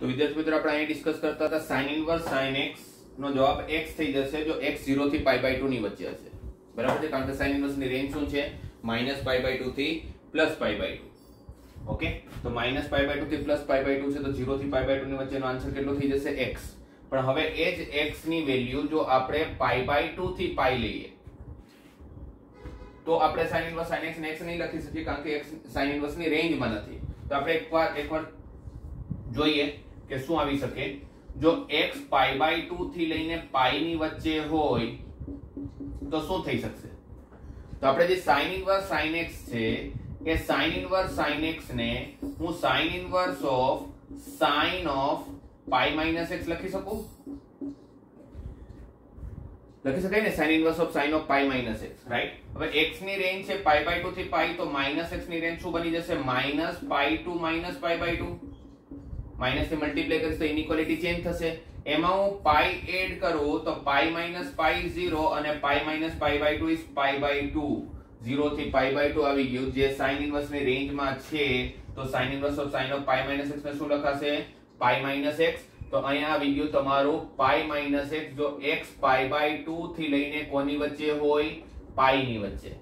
તો વિદ્યાર્થી મિત્રો, આપણે અહીં ડિસ્કસ કરતા હતા sin ઇનવર્સ sin x નો જવાબ x થઈ જશે જો x 0 થી pi by 2 ની વચ્ચે હશે. બરાબર છે? કારણ કે sin ઇનવર્સની રેન્જ શું છે? -pi બાય 2 થી +pi by 2 ઓકે તો -pi by 2 થી +pi બાય 2 છે, તો 0 થી pi by 2 ની વચ્ચેનો આન્સર કેટલો થઈ જશે? x. પણ હવે એ જ x ની વેલ્યુ જો આપણે પાઈ by 2 થી pi લઈએ, તો આપણે sin ઇનવર્સ sin x ને x નહીં લખી શકીએ, કારણ કે x sin ઇનવર્સની રેન્જમાં નથી. તો આપણે એકવાર એકવાર જોઈએ. કે શું આવી શકે? જો x પાઈ બાય 2 થી લઈને પાઈ ની વચ્ચે હોય, તો શું થઈ શકશે? તો આપણે જે sin ઇનવર્સ sin x છે, એ sin ઇનવર્સ sin x ને હું sin inverse of sin of pi minus x લખી શકું? લખી શકાય ને? sin inverse of sin of pi minus x right હવે x ની રેન્જ છે પાઈ બાય 2 થી પાઈ તો માઇનસ x ની રેન્જ શું બની જશે? Minus pi to minus pi by 2 માઇનસથી મલ્ટીપ્લાય કરીશ, તો ઇનઇક્વાલિટી ચેન્જ થશે. એમાં હું પાઈ એડ કરું, તો પાઈ માઇનસ પાઈ ઝીરો અને pi minus pi by two is pi by 2 0 થી પાઈ બાય ટુ આવી ગયું. જે સાઇન ઇન્વર્સની રેન્જમાં છે, તો sine inverse of sine of pi minus x ને શું લખાશે? પાઈ માઇનસ એક્સ તો અહીંયા આવી ગયું તમારું પાઈ માઇનસ એક્સ જો એક્સ પાઈ બાય ટુ થી લઈને કોની વચ્ચે હોય? પાઈ ની વચ્ચે.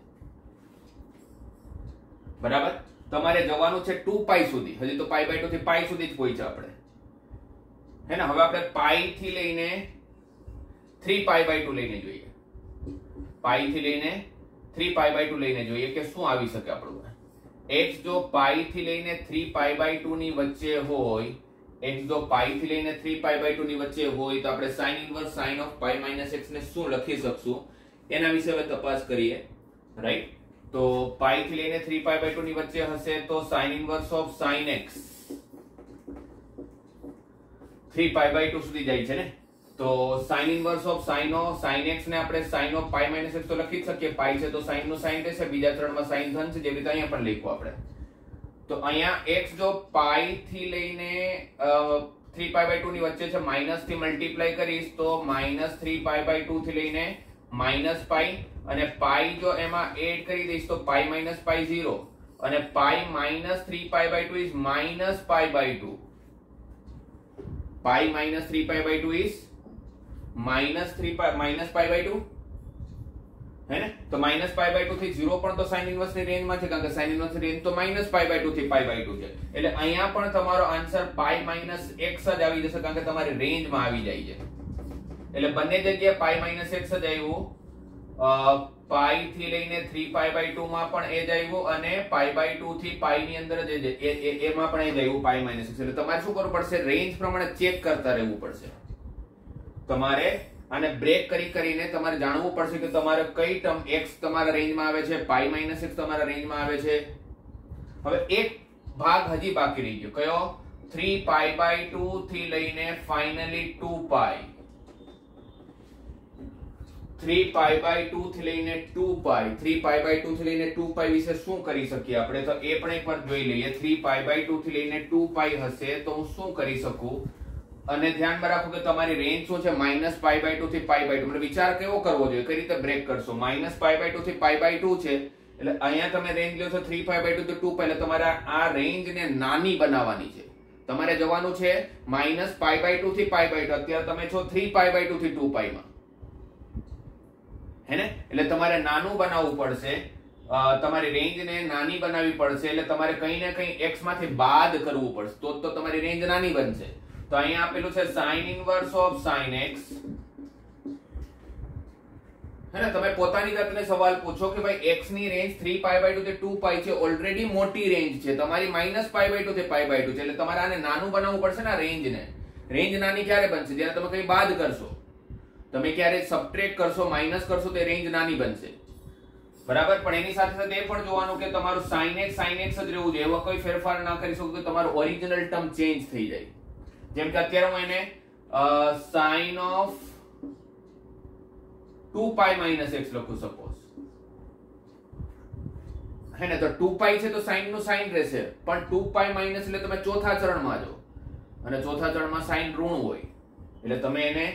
બરાબર? તમારે જવાનું છે ટુ પાઈ સુધી. હજી તો પાઈ બાય ટુ થી પાઈ સુધી જ પહોંચ્યા આપણે. હે ને? હવે આપણે પાઈ થી લઈને થ્રી પાઈ બાય ટુ લઈને જોઈએ. પાઈ થી લઈને થ્રી પાઈ બાય ટુ લઈને જોઈએ કે શું આવી શકે આપણું. એક્સ જો પાઈ થી લઈને થ્રી પાઈ બાય ટુ ની વચ્ચે હોય એક્સ જો પાઈ થી લઈને થ્રી પાઈ બાય ટુ ની વચ્ચે હોય, તો આપણે sine inverse sine of pi minus x ને શું લખી શકશું? એના વિશે હવે તપાસ કરીએ. રાઈટ? તો પાઈ થી લઈને થ્રી પાઈ બાય ટુ ની વચ્ચે હશે તો sine inverse of sine x three pi by two સુધી જાય છે ને? તો સાઇન ઇનવર્સ ઓફ સાઇનો ઓફ એક્સ ને આપણે sine of pi minus x તો લખી જ શકીએ. પાઈ છે તો સાઇનનું સાઇન રહેશે, બીજા ત્રણમાં સાઇન ધન છે જેવી રીતે અહીંયા પણ લખવું આપણે. તો અહીંયા એક્સ જો પાઈ થી લઈને થ્રી પાઈ બાય ટુ ની વચ્ચે છે માઇનસથી મલ્ટીપ્લાય કરીશ તો minus three pi by two થી લઈને માઇનસ પાઈ અને પાઈ જો એમાં એડ કરી દઈશ તો પાઈ માઇનસ પાઈ ઝીરો અને pi minus three pi by two is minus pi by two pi minus three pi by two is minus three pi minus pi by two હે ને? તો માઇનસ પાઈ બાય ટુ થી zero પણ તો sine ઇન્વર્સની રેન્જમાં છે, કારણ કે સાઇન ઇન્વર્સ રેન્જ તો માઇનસ પાઈ બાય ટુ થી પાઈ બાય ટુ છે. એટલે અહીંયા પણ તમારો આન્સર પાઈ માઇનસ એક્સ જ આવી જશે, કારણ કે તમારી રેન્જમાં આવી જાય છે. એટલે બંને જગ્યાએ પાઈ માઇનસ એક્સ જ આવ્યું. પાઈ થી લઈને થ્રી પાઈ બાય ટુ માં પણ એ જ આવ્યું અને પાઈ બાય ટુ થી પાઈ ની અંદર જ એમાં પણ એ જ આવ્યું પાઈ માઇનસ એટલે તમારે શું કરવું પડશે? રેન્જ પ્રમાણે ચેક કરતા રહેવું પડશે. તમારે અને બ્રેક કરી કરીને તમારે જાણવું પડશે કે તમારે કઈ ટર્મ એક્સ તમારા રેન્જમાં આવે છે પાઈ માઇનસ એક્સ તમારા રેન્જમાં આવે છે. હવે એક ભાગ હજી બાકી રહી ગયો. કયો? થ્રી પાઈ બાય ટુ થી લઈને finally two pi 3 pi by 2 થી લઈને 2 પાઈ 3 પાઈ બાય 2 થી લઈને 2 પાઈ વિશે શું કરી શકીએ આપણે તો એ પણ એકવાર જોઈ લઈએ 3 પાઈ બાય 2 થી લઈને 2 પાઈ હશે તો હું શું કરી શકું અને ધ્યાનમાં રાખો કે તમારી રેન્જ શું છે માઇનસ પાઈ બાય ટુ થી પાઈ બાય ટુ એટલે વિચાર કેવો કરવો જોઈએ કઈ રીતે બ્રેક કરશો માઇનસ પાઈ બાય ટુ થી પાઈ બાય ટુ છે એટલે અહીંયા તમે રેન્જ લો છો થ્રી પાઈ બાય ટુ થી ટુ પાઈ એટલે તમારે આ રેન્જ ને નાની બનાવવાની છે તમારે જવાનું છે માઇનસ પાઈ બાય ટુ થી પાઈ બાય ટુ અત્યારે તમે છો થ્રી પાઈ બાય ટુ થી ટુ પાઈમાં હે ને? એટલે તમારે નાનું બનાવવું પડશે તમારી રેન્જને નાની બનાવવી પડશે, એટલે તમારે કંઈ ને કંઈ એક્સમાંથી બાદ કરવું પડશે. તો તો તમારી રેન્જ નાની બનશે. તો અહીંયા આપેલું છે sin inverse of sine x હે તમે પોતાની જાતને સવાલ પૂછો કે ભાઈ x ની રેન્જ 3 પાઈ બાય 2 થી 2 પાઈ છે ઓલરેડી મોટી રેન્જ છે. તમારી માઇનસ પાઈ બાય 2 થી પાઈ બાય 2 છે. એટલે તમારે આને નાનું બનાવવું પડશે ને રેન્જને. રેન્જ નાની ક્યારે બનશે? જ્યારે તમે કઈ બાદ કરશો. તમે ક્યારે સબટ્રેક કરશો માઇનસ કરશો, તો રેન્જ નાની બનશે. બરાબર? પણ એની સાથે સાથે એ પણ જોવાનું કે તમારું સાઇન એક્સ સાઇન એક્સ જ રહેવું જોઈએ. એવો કોઈ ફેરફાર ના કરી શકો કે તમારું ઓરિજિનલ ટર્મ ચેન્જ થઈ જાય. જેમ કે અત્યારે હું એને sine of two pi minus x લખું સપોઝ હે ને? તો ટુ પાઈ છે તો સાઈનનું સાઈન રહેશે. પણ ટુ પાઈ માઇનસ એટલે તમે ચોથા ચરણમાં જો અને ચોથા ચરણમાં સાઈન ઋણ હોય. એટલે તમે એને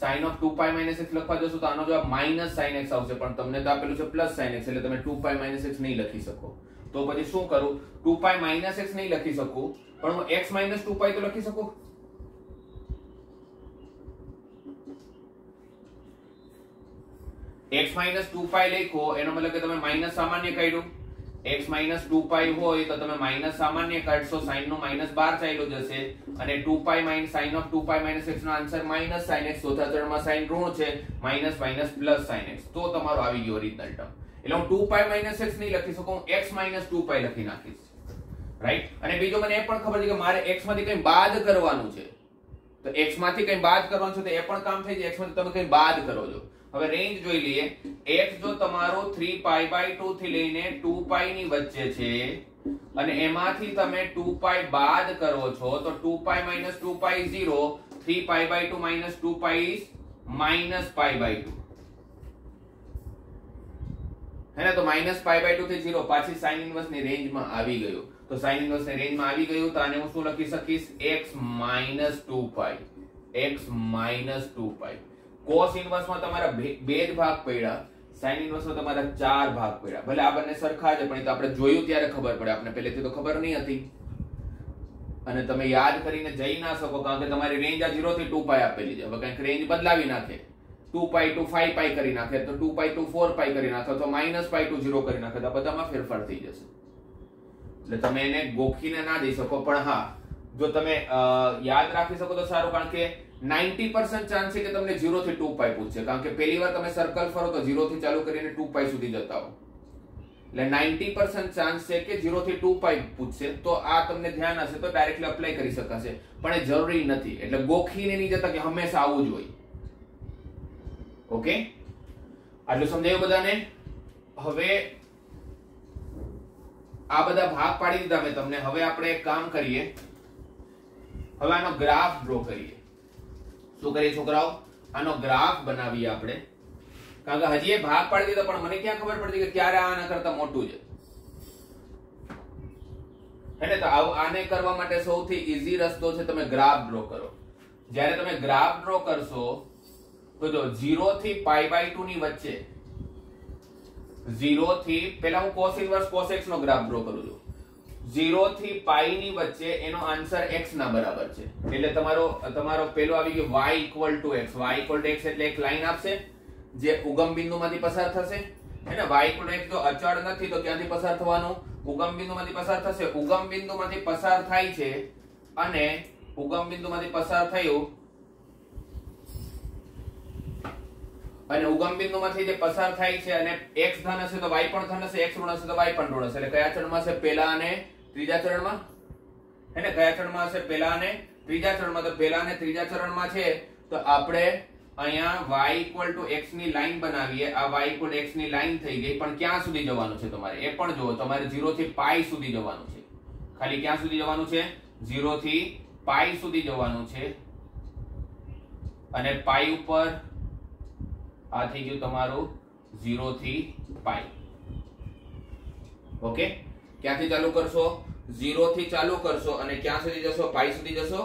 સાઇન ઓફ 2π x લખવા જશો તો આનો જવાબ માઇનસ સાઇન x આવશે. પણ તમને તો આપેલું છે પ્લસ સાઇન x, એટલે તમે 2π x નહીં લખી શકો. તો પછી શું કરું? 2π x નહીં લખી શકું. પણ હું x 2π તો લખી શકું? x 2π લખો, એનો મતલબ કે તમે માઇનસ સામાન્ય કાઢ્યું. X માઇનસ ટુ પાઈ હોય તો તમે માઇનસ સામાન્ય કાઢશો, સાઈન નો માઇનસ બાર ચાલ્યો જશે. અને two pi minus sine of two pi minus x નો આન્સર માઇનસ સાઈન એક્સ, ચોથા ચરણમાં સાઈન ઋણ છે, માઇનસ માઇનસ પ્લસ સાઈન તો તમારો આવી ગયો ઓરિજિનલ ટર્મ એટલે હું ટુ પાઈ માઇનસ એક્સ નહીં લખી શકું એક્સ માઇનસ ટુ પાઈ લખી નાખીશ. રાઈટ અને બીજો મને એ પણ ખબર છે કે મારે એક્સમાંથી કંઈ બાદ કરવાનું છે. તો એક્સમાંથી કંઈ બાદ કરવાનું છે તો એ પણ કામ થઈ જાય. એક્સમાંથી તમે કંઈ બાદ કરો છો. હવે રેન્જ જોઈ લઈએ. X જો તમારો 3 પાઈ બાય 2 થી લઈને 2 પાઈ ની વચ્ચે છે, અને એમાંથી તમે 2 પાઈ બાદ કરો છો, તો 2 pi minus 2 pi 0 3 pi by 2 minus 2 pi is minus pi by 2 હે ને? તો માઇનસ પાઈ બાય 2 થી 0 પાછી સાઇન ઇન્વર્સની રેન્જમાં આવી ગયું. તો સાઇન ઇન્વર્સની રેન્જમાં આવી ગયું, તો આને હું શું લખી શકીશ? X minus 2 pi x minus 2 pi cos ઇનવર્સમાં તમારા બે જ ભાગ પડ્યા સાઇન ઇનવર્સમાં તમારા ચાર ભાગ પડ્યા. ભલે આ બંને સરખા છે, પણ એ તો આપણે જોયું ત્યારે ખબર પડે. આપણે પહેલેથી તો ખબર નહીં હતી. અને તમે યાદ કરીને જઈ ના શકો, કારણ કે તમારી રેન્જ આ 0 થી 2 પાઈ આપેલી છે. હવે કંઈક રેન્જ બદલાવી નાખે. Two pi to five pi કરી નાખે, તો two pi to four pi કરી નાખે તો માઇનસ પાઈ ટુ ઝીરો કરી નાખે, તો બધામાં ફેરફાર થઈ જશે. એટલે તમે એને ગોખીને ના દઈ શકો. પણ હા, જો તમે યાદ રાખી શકો તો સારું, કારણ કે નાઇન્ટી પર્સન્ટ ચાન્સ છે કે તમને ઝીરો થી ટુ પાઈ પૂછશે કારણ કે પહેલી વાર તમે સર્કલ ફરો તો ઝીરો થી ચાલુ કરીને ટુ પાઈ સુધી જતા હો. એટલે નાઇન્ટી પર્સન્ટ ચાન્સ છે કે ઝીરો થી ટુ પાઈ પૂછશે તો આ તમને ધ્યાન હશે તો ડાયરેક્ટલી અપ્લાય કરી શકાશે. પણ એ જરૂરી નથી. એટલે ગોખીને નહીં જતા કે હંમેશા આવું જ હોય. ઓકે આટલું સમજાયું બધાને? હવે આ બધા ભાગ પાડી દીધા મેં તમને. હવે આપણે એક કામ કરીએ. હવે આનો ગ્રાફ ડ્રો કરીએ. શું કરીએ છોકરાઓ, આનો ગ્રાફ બનાવીએ આપણે. કારણ કે હજી એ ભાગ પાડી દીધો, પણ મને ક્યાં ખબર પડતી કે ક્યારે આના કરતા મોટું છે? એટલે તો આને કરવા માટે સૌથી ઈઝી રસ્તો છે તમે ગ્રાફ ડ્રો કરો. જ્યારે તમે ગ્રાફ ડ્રો કરશો, તો જો 0 થી પાઈ બાય 2 ની વચ્ચે 0 થી પેલા હું cos ઇન્વર્સ cos નો ગ્રાફ ડ્રો કરું છું. ઝીરો થી પાઈ ની વચ્ચે એનો આન્સર x ના બરાબર છે. એટલે તમારો તમારો પેલો આવી ગયો y equal to x. y equal to x એટલે એક લાઈન આપશે, જે ઉગમ બિંદુમાંથી પસાર થશે. એટલે વાય ઇક્વલ x જો અચળ નથી, તો ક્યાંથી પસાર થવાનું? ઉગમ બિંદુમાંથી પસાર થશે. ઉગમ બિંદુમાંથી પસાર થાય છે અને ઉગમ બિંદુમાંથી પસાર થયું અને ઉગમ બિંદુમાંથી જે પસાર થાય છે અને x ધન હશે તો y પણ ધન હશે, x ઋણ હશે તો y પણ ઋણ હશે. એટલે કયા ચરણમાં છે? પહેલા અને ત્રીજા ચરણમાં? હે કયા ચરણમાં હશે? પહેલા અને ત્રીજા ચરણમાં. તો પહેલા અને ત્રીજા ચરણમાં છે, તો આપણે અહીંયા y ઇક્વલ ટુ x ની લાઈન બનાવીએ. આ y ઇક્વલ x ની લાઈન થઈ ગઈ, પણ ક્યાં સુધી જવાનું છે તમારે? એ પણ જુઓ, તમારે 0 થી પાઈ સુધી જવાનું છે. ખાલી ક્યાં સુધી જવાનું છે? 0 થી પાઈ સુધી જવાનું છે. અને પાઈ ઉપર આ થઈ ગયું તમારું 0 થી પાઈ ઓકે ક્યાંથી ચાલુ કરશો? 0 થી ચાલુ કરશો અને ક્યાં સુધી જશો? પાઈ સુધી જશો?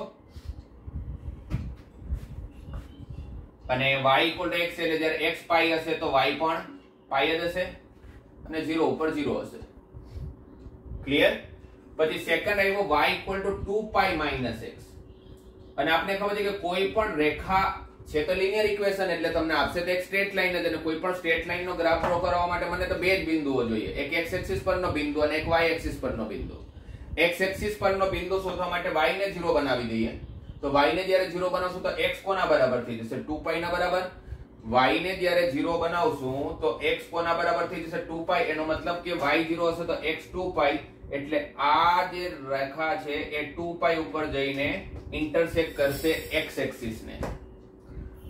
અને y ઇક્વલ ટુ x એટલે જ્યારે x પાઈ હશે તો y પણ પાઈ જ હશે અને ઝીરો ઉપર ઝીરો હશે. ક્લિયર પછી સેકન્ડ આવ્યો y equal to two pi minus x અને આપણે ખબર છે કે કોઈ પણ રેખા છે તો લિનિયર ઇક્વેશન એટલે તમને આપશે તો એક સ્ટ્રેટ લાઈન જ અને કોઈ પણ સ્ટ્રેટ લાઈન નો ગ્રાફ ડ્રો કરવા માટે મને તો બે જ બિંદુઓ જોઈએ. એક એક્સ એક્સિસ પરનો બિંદુ અને એક વાય એક્સિસ પરનો બિંદુ. એક્સ એક્સિસ પરનો બિંદુ શોધવા માટે y ને 0 બનાવી દઈએ. તો y ને જ્યારે 0 બનાવશું તો x કોના બરાબર થઈ જશે? 2 ના બરાબર. y ને જ્યારે 0 બનાવશું તો x કોના બરાબર થઈ જશે? 2 એનો મતલબ કે y 0 હશે તો x 2 એટલે આ જે રેખા છે એ 2 ઉપર જઈને ઇન્ટરસેક્ટ કરશે x એક્સિસ ને.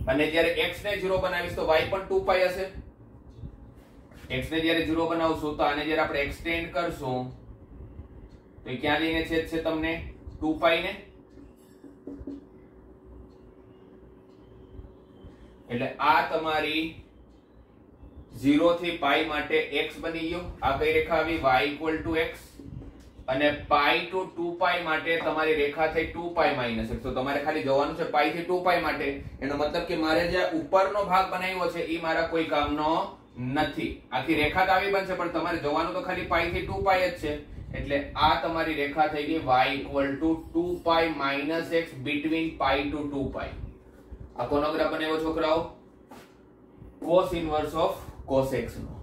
અને જ્યારે x ને 0 બનાવીશ તો y પણ 2 હશે. x ને જ્યારે 0 બનાવશું તો આને જ્યારે આપણે એક્સટેન્ડ કરશું, તો ક્યાં લઈને છેદ છે તમને? 2 ને? એટલે આ તમારી 0 થી પાઈ માટે x બની ગયો. આ કઈ રેખા આવી? y x. અને પાઈ ટુ ટુ પાઈ માટે તમારી રેખા થઈ ટુ પાઈ માઇનસ એક. તો તમારે ખાલી જવાનું છે પાઈ થી ટુ પાઈ માટે. એનો મતલબ કે મારે જે ઉપરનો ભાગ બનાવ્યો છે, એ મારા કોઈ કામનો નથી. આખી રેખા તો આવી બનશે, પણ તમારે જવાનું તો ખાલી પાઈ થી ટુ પાઈ જ છે. એટલે આ તમારી રેખા થઈ ગઈ y equal to two pi minus x between pi to two pi આ કોનો ગ્રાફ બનાવ્યો છોકરાઓ? Cos inverse of cos x no.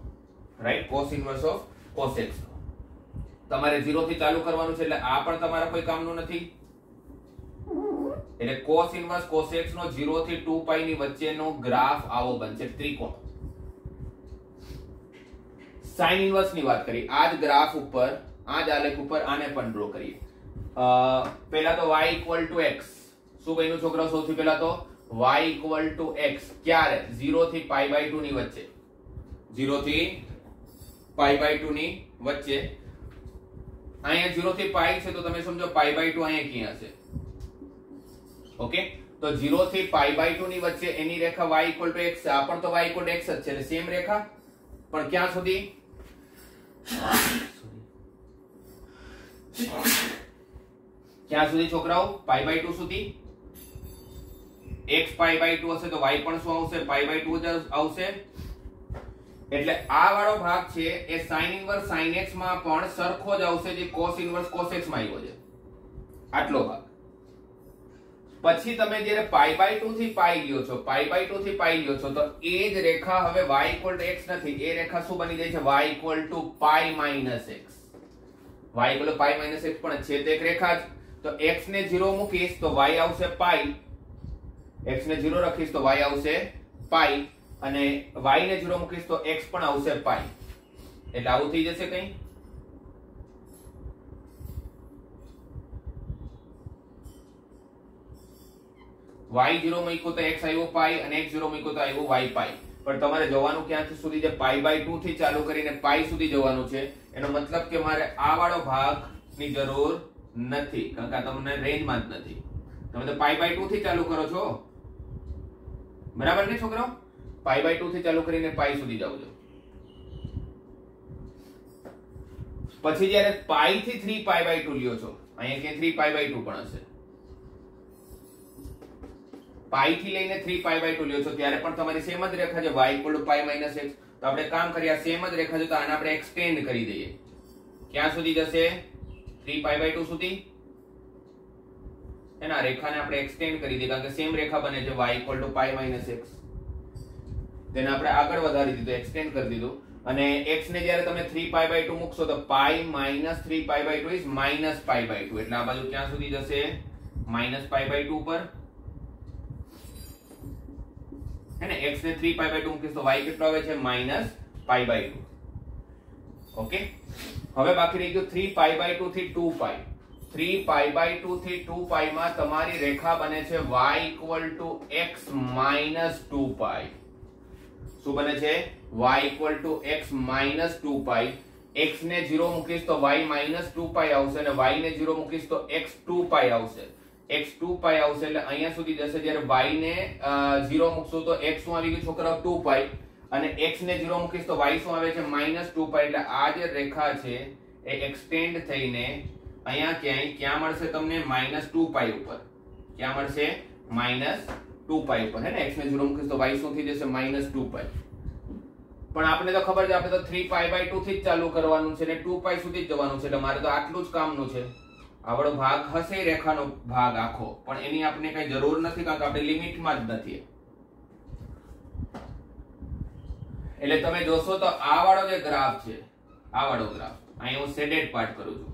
Right cos inverse of cos x નો. તમારે ઝીરો થી ચાલુ કરવાનું છે એટલે આ પણ તમારા કોઈ કામનું નથી? એટલે cos ઇનવર્સ cos x નો 0 થી 2 પાઈ ની વચ્ચેનો ગ્રાફ આવો બનશે ત્રિકોણ. સાઇન ઇનવર્સની વાત કરી આ જ ગ્રાફ ઉપર, આ જ આલેખ ઉપર આને પણ ડ્રો કરીએ. પહેલા તો y ઇક્વલ ટુ x. શું બન્યું છોકરા સૌથી પહેલા તો? y equal to x. ક્યારે? 0 થી બાય 2 ની વચ્ચે. 0 થી બાય 2 ની વચ્ચે. અહીંયા જીરો થી પાઈ છે તો તમે સમજો પાઈ બાય ટુ અહીંયા ક્યાં છે? ઓકે તો જીરો થી પાઈ બાય ટુ ની વચ્ચે એની રેખા વાય ઇક્વલ ટુ એક્સ આ પણ તો વાય ઇક્વલ એક્સ જ છે. સેમ રેખા? પણ ક્યાં સુધી? ક્યાં સુધી છોકરાઓ? પાઈ બાય ટુ સુધી? એક્સ પાઈ બાય ટુ હશે તો વાય પણ શું આવશે? પાઈ બાય ટુ જ આવશે. એટલે આ વાળો ભાગ છે, એ sin ઇન્વર્સ sin x માં પણ સરખો જ આવશે જે cos ઇન્વર્સ cos x માં આવ્યો છે. આટલો ભાગ. પછી તમે જ્યારે પાઈ બાય 2 થી પાઈ લ્યો છો પાઈ બાય 2 થી પાઈ લ્યો છો, તો એ જ રેખા હવે y ટુ x નથી. એ રેખા શું બની જાય છે? y equal to pi minus x. y equal two pi minus x પણ છે તે એક રેખા જ. તો x ને 0 મૂકીશ તો y આવશે પાઈ x ને 0 રાખીશ તો y આવશે પાઈ અને y ને 0 મૂકીશ તો x પણ આવશે પાઈ એટલે આવું થઈ જશે કઈ? y 0 મૂક્યું તો x આવ્યો પાઈ અને x 0 મૂક્યું તો આવ્યો y પાઈ પણ તમારે જવાનું ક્યાંથી સુધી છે? પાઈ બાય 2 થી ચાલુ કરીને પાઈ સુધી જવાનું છે. એનો મતલબ કે મારે આ વાળો ભાગની જરૂર નથી. કારણ કે તમને રેન્જમાં જ નથી. તમે તો પાઈ બાય 2 થી ચાલુ કરો છો. બરાબર ને છોકરાઓ? પાઈ બાય ટુ થી ચાલુ કરીને પાઈ સુધી જાવ છો. પછી જ્યારે પાઈ થી થ્રી પાઈ બાય ટુ લ્યો છો, અહીંયા કે થ્રી પાઈ બાય ટુ પણ હશે. પાઈ થી લઈને થ્રી પાઈ બાય ટુ લ્યો છો, ત્યારે પણ તમારી સેમ જ રેખા છે y equal pi minus x. તો આપણે કામ કરીએ સેમ જ રેખા છે, તો આને આપણે એક્સટેન્ડ કરી દઈએ. ક્યાં સુધી જશે? થ્રી પાઈ બાય ટુ સુધી. એના રેખાને આપણે એક્સટેન્ડ કરી દઈએ, કારણ કે સેમ રેખા બને છે y equal to pi minus x. તેને આપણે આગળ વધારી દીધું એક્સટેન્ડ કરી દીધું. અને x ને જ્યારે તમે 3 પાઈ બાય 2 મૂકશો, તો pi minus 3 pi by 2 is minus pi by 2 એટલે આ બાજુ ક્યાં સુધી જશે? માઇનસ પાઈ બાય 2 પર હે ને, x ને 3 પાઈ બાય 2 મૂકીશ, તો y કેટલો આવે છે? Minus pi by 2 okay? હવે બાકી રહી ગયું 3 પાઈ બાય 2 થી 2 પાઈ 3 પાઈ બાય 2 થી 2 પાઈ માં તમારી રેખા બને છે y equal to x minus 2 pi શું બને છે? y equal to x minus two pi x ને ઝીરો મૂકીશ તો y માઇનસ ટુ પાઈ આવશે અને y ને ઝીરો મૂકીશ તો x ટુ પાઈ આવશે. x 2 પાઈ આવશે એટલે અહીંયા સુધી જશે. જ્યારે y ને 0 મૂકશું તો x શું આવી ગયું છોકરાઓ? 2 પાઈ અને x ને 0 મૂકીશ તો y શું આવે છે? માઇનસ 2 પાઈ એટલે આ જે રેખા છે, એ એક્સટેન્ડ થઈને અહીંયા ક્યાંય, ક્યાં મળશે તમને? માઇનસ 2 પાઈ ઉપર. ક્યાં મળશે? માઇનસ 2 પાઈ ઉપર, હે ને? X ને 0 મૂકીશ તો y શું થઈ જશે? માઇનસ 2 પાઈ પણ આપણે તો ખબર છે આપણે તો 3 પાઈ બાય 2 થી જ ચાલુ કરવાનું છે ને 2 પાઈ સુધી જ જવાનું છે, એટલે મારે તો આટલું જ કામનું છે. આવડો ભાગ હશે, રેખાનો ભાગ આખો. પણ એની આપણે કઈ જરૂર નથી કારણ કે આપણે લિમિટમાં જ નથી. એટલે તમે જોશો તો આ વાળો જે ગ્રાફ છે, આ વાળો ગ્રાફ અહીં હું શેડેડ પાર્ટ કરું છું.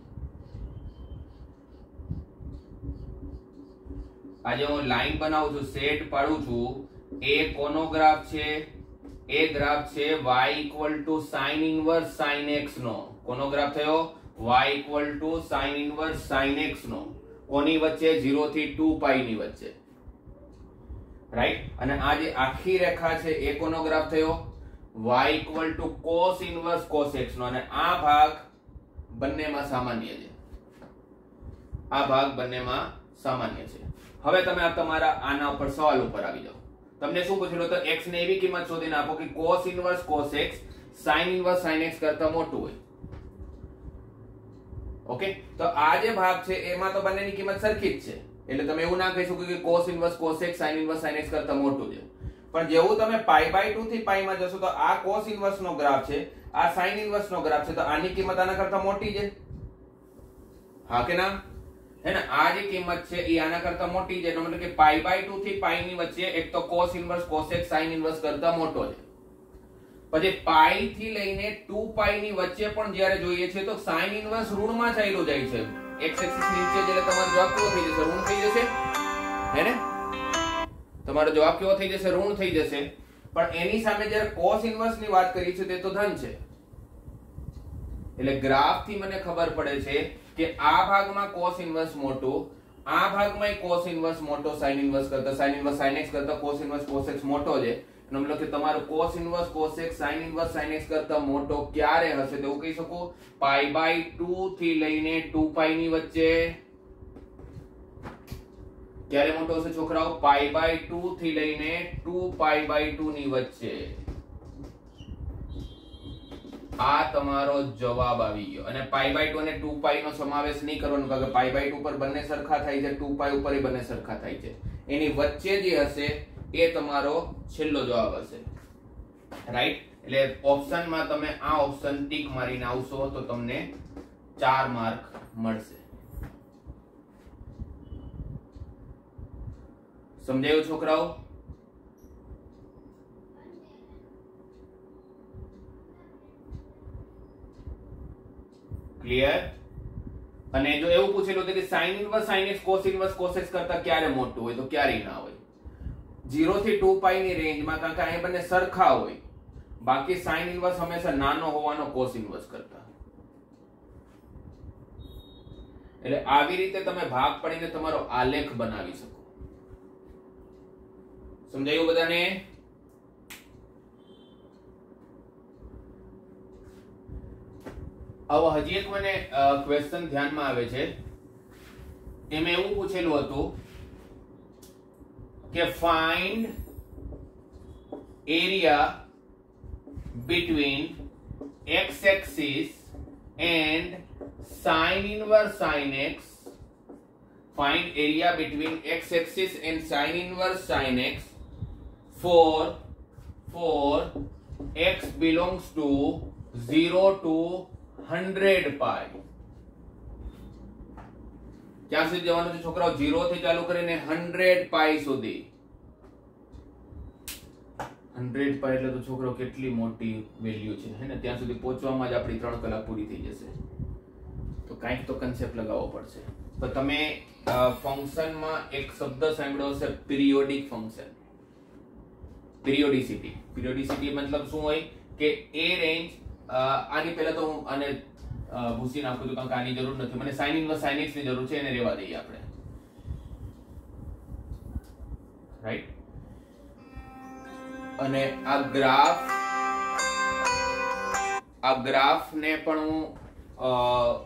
આજે હું લાઈન બનાવું છું, સેટ પાડું છું. એ કોનો ગ્રાફ છે? એ ગ્રાફ છે y equal to sin inverse sin x નો. કોનો ગ્રાફ થયો? y equal to sin inverse sin x નો. કોની વચ્ચે? 0 થી 2 પાઈ ની વચ્ચે. રાઈટ અને આ જે આખી રેખા છે, એ કોનો ગ્રાફ થયો? y equal to cos inverse cos x નો. અને આ ભાગ બંનેમાં સામાન્ય છે. આ ભાગ બંનેમાં સામાન્ય છે. હવે તમે આ તમારા આના ઉપર સવાલ ઉપર આવી જાઓ. તમને શું પૂછેલું તો x ને એવી કિંમત શોધીને આપો કે cos inverse cos x, sin inverse sin x કરતા મોટું હોય. ઓકે તો આ જે ભાગ છે, એમાં તો બંનેની કિંમત સરખી જ છે. એટલે તમે એવું ના કહી શકો કે cos inverse cos x, sin inverse sin x કરતા મોટું છે. પણ જેવું તમે પાઈ બાય 2 થી પાઈ માં જશો તો આ cos ઇન્વર્સ નો ગ્રાફ છે, આ sin ઇન્વર્સ નો ગ્રાફ છે, તો આની કિંમત આના કરતા મોટી છે. હા કે ના? હે આ જે કિંમત છે એ આના કરતા મોટી છે. એનો મતલબ કે પાઈ બાય 2 થી પાઈ ની વચ્ચે એક તો cos inverse x, sin inverse કરતા મોટો છે. પછી પાઈ થી લઈને 2 પાઈ ની વચ્ચે પણ જ્યારે જોઈએ છે તો sin ઇન્વર્સ ઋણમાં ચાલ્યો જાય છે. x એક્સિસ નીચે એટલે તમારો જવાબ કેવો થઈ જશે? ઋણ થઈ જશે? હે ને? તમારો જવાબ કેવો થઈ જશે? ઋણ થઈ જશે. પણ એની સામે જ્યારે cos ઇન્વર્સની વાત કરી છે તે તો ધન છે. એટલે ગ્રાફથી મને ખબર પડે છે કે આ ભાગમાં cos ઇન્વર્સ મોટો, આ ભાગમાં cos ઇન્વર્સ મોટો, sin ઇન્વર્સ કરતા, sin ઇન્વર્સ sin x કરતા, cos ઇન્વર્સ cos x મોટો છે. એનો મતલબ કે તમારો cos inverse cos x, sin inverse sin x કરતા મોટો ક્યારે હશે તો એવું કહી શકો? પાઈ બાય 2 થી લઈને 2 પાઈ ની વચ્ચે. ક્યારે મોટો હશે છોકરાઓ? પાઈ બાય 2 થી લઈને 2 પાઈ બાય 2 ની વચ્ચે. આ તમારો જવાબ આવી ગયો. અને પાઈ બાય ટુ અને ટુ પાઈ નો સમાવેશ નહીં કરવાનો, કારણ કે પાઈ બાય ટુ પર બંને સરખા થાય છે ટુ પાઈ ઉપર બંને સરખા થાય છે. એની વચ્ચે જે હશે, એ તમારો છેલ્લો જવાબ હશે. રાઈટ એટલે ઓપ્શનમાં તમે આ ઓપ્શન ટીક મારીને આવશો, તો તમને ચાર માર્ક મળશે. સમજાયું છોકરાઓ? ક્લિયર અને જો એવું પૂછેલું કે sine inverse sin x cos inverse cos x કરતા ક્યારે મોટું હોય, તો ક્યારેય ના હોય. 0 થી 2 પાઈ ની રેન્જમાં કારણ કે અહીં બંને સરખા હોય. બાકી સાઇન ઇનવર્સ હંમેશા નાનો હોવાનો કોસ ઇનવર્સ કરતા. એટલે આવી રીતે તમે ભાગ પડીને તમારો આલેખ બનાવી શકો. સમજાયું બધાને? હવે હજી એક મને ક્વેશ્ચન ધ્યાનમાં આવે છે એમાં એવું પૂછેલું હતું કે find area between x axis and sin inverse sin x find area between x axis and sin inverse sin x for for x belongs to 0 to 100 pi. ક્યાં સુધી જવાનું છે છોકરાઓ? જીરો થી ચાલુ કરીને 100 પાય સુધી. 100 પાય એટલે તો છોકરો કેટલી મોટી વેલ્યુ છે, હે ને? ત્યાં સુધી પહોંચવામાં જ આપણી ત્રણ કલાક પૂરી થઈ જશે. તો કાંઈક તો કન્સેપ્ટ લગાવવો પડશે. તો તમે ફંક્શનમાં એક શબ્દ સાંભળ્યો હશે પિરિયોડિક ફંક્શન પિરિયોડિસિટી પિરિયોડિસિટી મતલબ શું હોય? કે એ રેન્જ આની પહેલા તો હું આને ભૂસી નાખું છું, કારણ કે આની જરૂર નથી. મને સાઇન ઇનવર્સ સાઇનની જરૂર છે, એને રહેવા દઈએ આપણે. રાઈટ અને આ ગ્રાફ આ ગ્રાફ ને પણ હું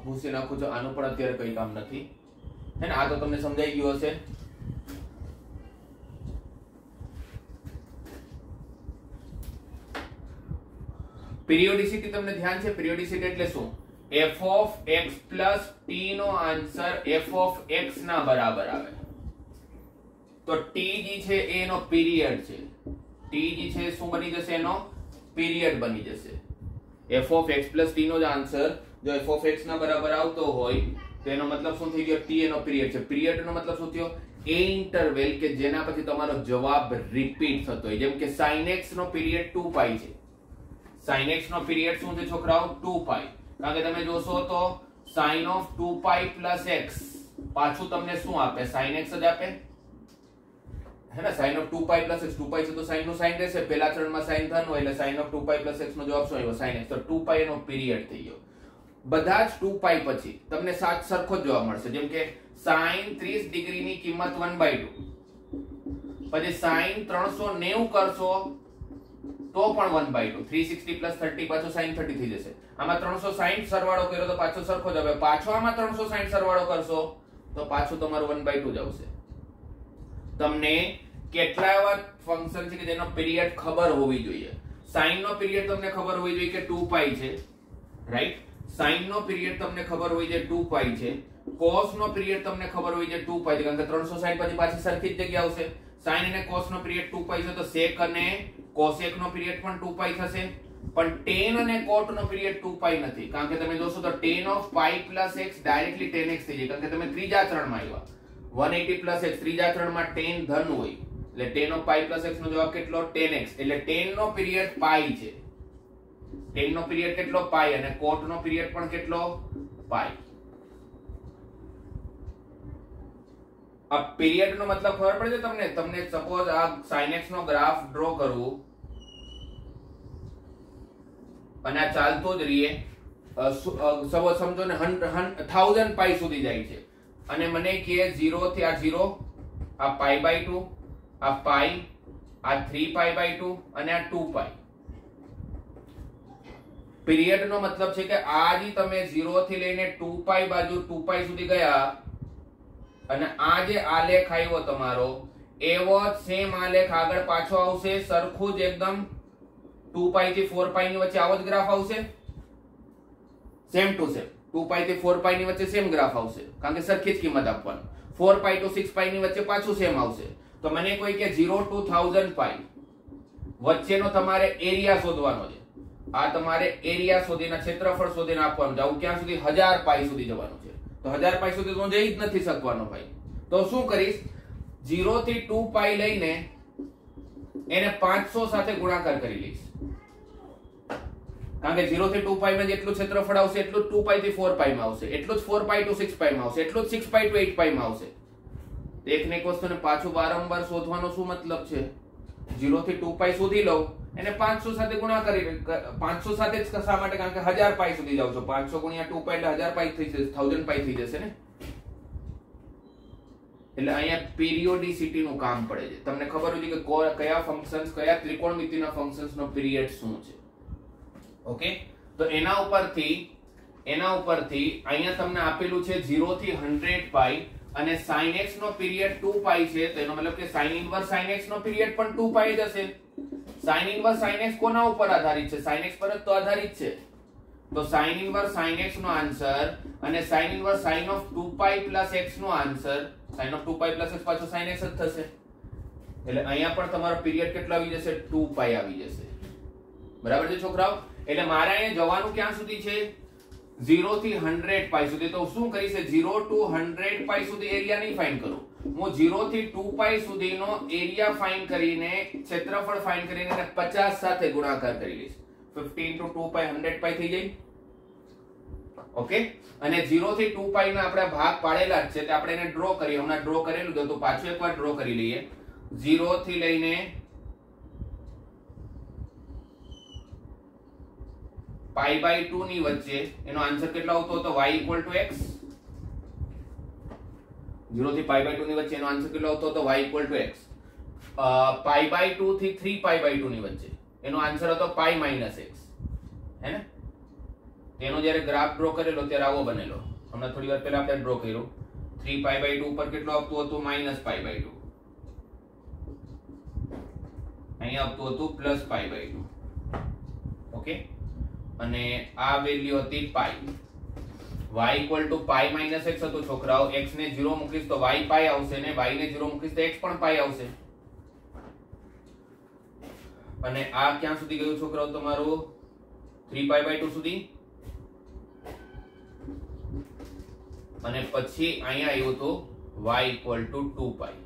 ભૂસી નાખું છું. આનું પણ અત્યારે કઈ કામ નથી. હે ને? આ તો તમને સમજાઈ ગયું હશે. પિરિયોડિસિટી તમને ધ્યાન છે? પિરિયોડિસિટી એટલે શું? F of x plus t નો આન્સર f ઓફ x ના બરાબર આવે. તો t જે છે એનો પીરિયડ છે. T જે છે શું બની જશે એનો? પીરિયડ બની જશે. F of x plus t નો જ આન્સર જો f ઓફ x ના બરાબર આવતો હોય, તો એનો મતલબ શું થઈ ગયો? T એનો પીરિયડ છે. પીરિયડ નો મતલબ શું થયો? એ ઇન્ટરવેલ કે જેના પછી તમારો જવાબ રિપીટ થતો હોય. જેમ કે sin x નો પીરિયડ 2 પાઈ છે. Sin x નો પીરિયડ શું છે છોકરાઓ? 2 પાઈ કારણ કે તમે જોશો તો sin of 2 pi plus x પાછું તમને શું આપે? Sin x જ આપે? હે ને? Sin of 2 pi plus x. 2 pi છે તો sin નું sin રહેશે. પહેલા ચરણમાં sin ધન હોય એટલે sin of 2 pi plus x નો જવાબ શું આવ્યો? Sin x. તો 2 પાઈ એનો પીરિયડ થઈ ગયો. બધા જ 2 પાઈ પછી તમને સાત સરખો જ જોવા મળશે. જેમ કે sin 30 ડિગ્રી ની કિંમત 1/2 પછી sin 390 કરશો તો પણ 1/2 360 પ્લસ 30 પાછો સાઈન થર્ટી થઈ જશે. આમાં 360 સરવાળો કર્યો તો પાછો સરખો જ આવે. પાછો આમાં 360 સરવાળો કરશો તો પાછું તમારું 1/2 જ આવશે. તમને કેટલા એવા ફંક્શન છે કે જેનો પીરિયડ ખબર હોવી જોઈએ? સાઈન નો પીરિયડ તમને ખબર હોવી જોઈએ કે 2 પાઈ છે. રાઈટ સાઈન નો પીરિયડ તમને ખબર હોવી જોઈએ 2 પાઈ છે. કોસ નો પીરિયડ તમને ખબર હોવી જોઈએ 2 પાઈ છે. કારણ કે 360 પછી પાછી સરખી જ જગ્યા આવશે. Sin અને કોસ નો પીરિયડ 2 પાઈ છે તો સેક અને કોસેક નો પીરિયડ પણ 2 પાઈ થશે. પણ ટેન અને કોટ નો પીરિયડ 2 પાઈ નથી. કારણ કે તમે જોશો તો tan of pi plus x directly tan x થઈ જાય. કારણ કે તમે ત્રીજા ચરણમાં આવ્યા. 180 પ્લસ એક્સ ત્રીજા ચરણમાં ટેન ધન હોય. એટલે tan of pi plus x નો જવાબ કેટલો? ટેન એક્સ એટલે ટેન નો પીરિયડ પાઈ છે. ટેન નો પીરિયડ કેટલો? પાઈ અને કોટ નો પીરિયડ પણ કેટલો? પાઈ આ પીરિયડ નો મતલબ ખબર પડે છે તમને? તમને સપોઝ આ સાઇનેક્સ નો ગ્રાફ ડ્રો કરું અને આ ચાલતો જ રહીએ. સમજો ને થાઉઝન્ડ પાઈ સુધી જાય છે. અને મને કે ઝીરો થી આ ઝીરો આ પાઈ બાય ટુ આ પાઈ આ થ્રી પાઈ બાય ટુ અને આ ટુ પાઈ પીરિયડ નો મતલબ છે કે આ જ તમે ઝીરો થી લઈને ટુ પાઈ બાજુ ટુ પાઈ સુધી ગયા અને આ જે આલેખ આવ્યો તમારો એવો સેમ આલેખ આગળ પાછો આવશે, સરખું જ એકદમ ટુ પાઈ થી ફોર પાઈ ની વચ્ચે આવો જ ગ્રાફ આવશે? Same to same to pi થી ફોર પાઈ ની વચ્ચે સેમ ગ્રાફ આવશે. કારણ કે સરખી જ કિંમત આપવાની. Four pi to six pi ની વચ્ચે પાછું સેમ આવશે. તો મને કોઈ કે ઝીરો ટુ થાઉઝન્ડ પાઈ વચ્ચેનો તમારે એરિયા શોધવાનો છે. આ તમારે એરિયા શોધીને ક્ષેત્રફળ શોધીને આપવાનું છે. આવું ક્યાં સુધી? હજાર પાઈ સુધી જવાનું છે. તો હજાર પાઈ સુધી તો જઈ જ નથી શકવાનો ભાઈ. તો શું કરીશ? જીરો થી ટુ પાઈ લઈને એને 500 સાથે ગુણાકાર કરી લઈશ. કારણ કે 0 થી 2 પાઈ માં જેટલું ક્ષેત્રફળ આવશે, એટલું 2 પાઈ થી 4 પાઈ માં આવશે. એટલું જ 4 પાઈ ટુ 6 પાઈ માં આવશે. એટલું જ 6 પાઈ ટુ 8 પાઈ માં આવશે એકને એક વસ્તુને પાછું વારંવાર શોધવાનો શું મતલબ છે? 0 થી ટુ પાઈ સુધી લઉં, એને 500 સાથે ગુણાકાર કરી 500 સાથે જ શા માટે? કારણ કે હજાર પાઈ સુધી જાઉં છો. 500 ગુણ્યા ટુ પાઈ એટલે હજાર પાઈ થઈ જશે થાઉઝન્ડ પાઈ થઈ જશે ને? એટલે અહીંયા પીરિયોડિસિટી નું કામ પડે છે. તમને ખબર હોય કે કયા ફંક્શન્સ કયા ત્રિકોણમિતિના ફંક્શન્સ નો પીરિયડ શું છે? ઓકે તો એના ઉપરથી એના ઉપરથી અહીંયા તમને આપેલું છે 0 થી 100 પાઈ અને sin x નો પીરિયડ 2 પાઈ છે, તો એનો મતલબ કે sin ઇન્વર્સ sin x નો પીરિયડ પણ 2 પાઈ જ હશે. sin ઇન્વર્સ sin x કોના ઉપર આધારિત છે? sin x પર જ તો આધારિત છે. તો sin ઇન્વર્સ sin x નો આન્સર અને sin ઇન્વર્સ sin ઓફ 2 પાઈ x નો આન્સર sin ઓફ 2 પાઈ x પાછો sin x જ થશે. એટલે અહીંયા પણ તમારો પીરિયડ કેટલો આવી જશે? 2 પાઈ આવી જશે. બરાબર છે છોકરાઓ? એટલે મારે અહીંયા જવાનું ક્યાં સુધી છે? 0 થી 100 પાઈ સુધી. તો શું કરીશ 0 ટુ 100 પાઈ સુધી એરિયા નહીં ફાઇન્ડ કરું. હું 0 થી 2 પાઈ સુધીનો એરિયા ફાઇન્ડ કરીને, ક્ષેત્રફળ ફાઇન્ડ કરીને પચાસ 50 સાથે ગુણાકાર કરી લઈશ. 15 ટુ 2 પાઈ 100 પાઈ થઈ જાય. ઓકે અને 0 થી 2 પાઈ ના આપણે ભાગ પાડેલા જ છે આપણે એને ડ્રો કરીએ. હમણાં ડ્રો કરેલું તો પાછું એકવાર ડ્રો કરી લઈએ. 0 થી લઈને પાઈ બાય ટુ ની વચ્ચે. એનો આન્સર કેટલો આવતો હતો? Y equal to x zero થી પાઈ બાય ટુ ની વચ્ચે એનો આન્સર કેટલો આવતો હતો? Y equal to x pi by two થી થ્રી પાઈ બાય ટુ ની વચ્ચે. એનો આન્સર હતો પાઈ માઇનસ એક્સ હે ને? તેનો જ્યારે ગ્રાફ ડ્રો કરેલો, ત્યારે આવો બનેલો. હમણાં થોડી વાર પહેલા આપણે ડ્રો કર્યો. થ્રી પાઈ બાય ટુ ઉપર કેટલું આવતું હતું? માઇનસ પાઈ બાય ટુ અહીંયા આવતું હતું plus pi by two okay અને આ વેલ્યુ હતી pi y equal to pi minus x હતું છોકરાઓ, x ને 0 મૂકીશ તો y પાઈ આવશે ને y ને 0 મૂકીશ તો x પણ પાઈ આવશે. અને આ ક્યાં સુધી ગયું છોકરાઓ તમારું? 3 પાઈ બાય 2 સુધી. અને પછી અહીંયા આવ્યું હતું y equal to 2 pi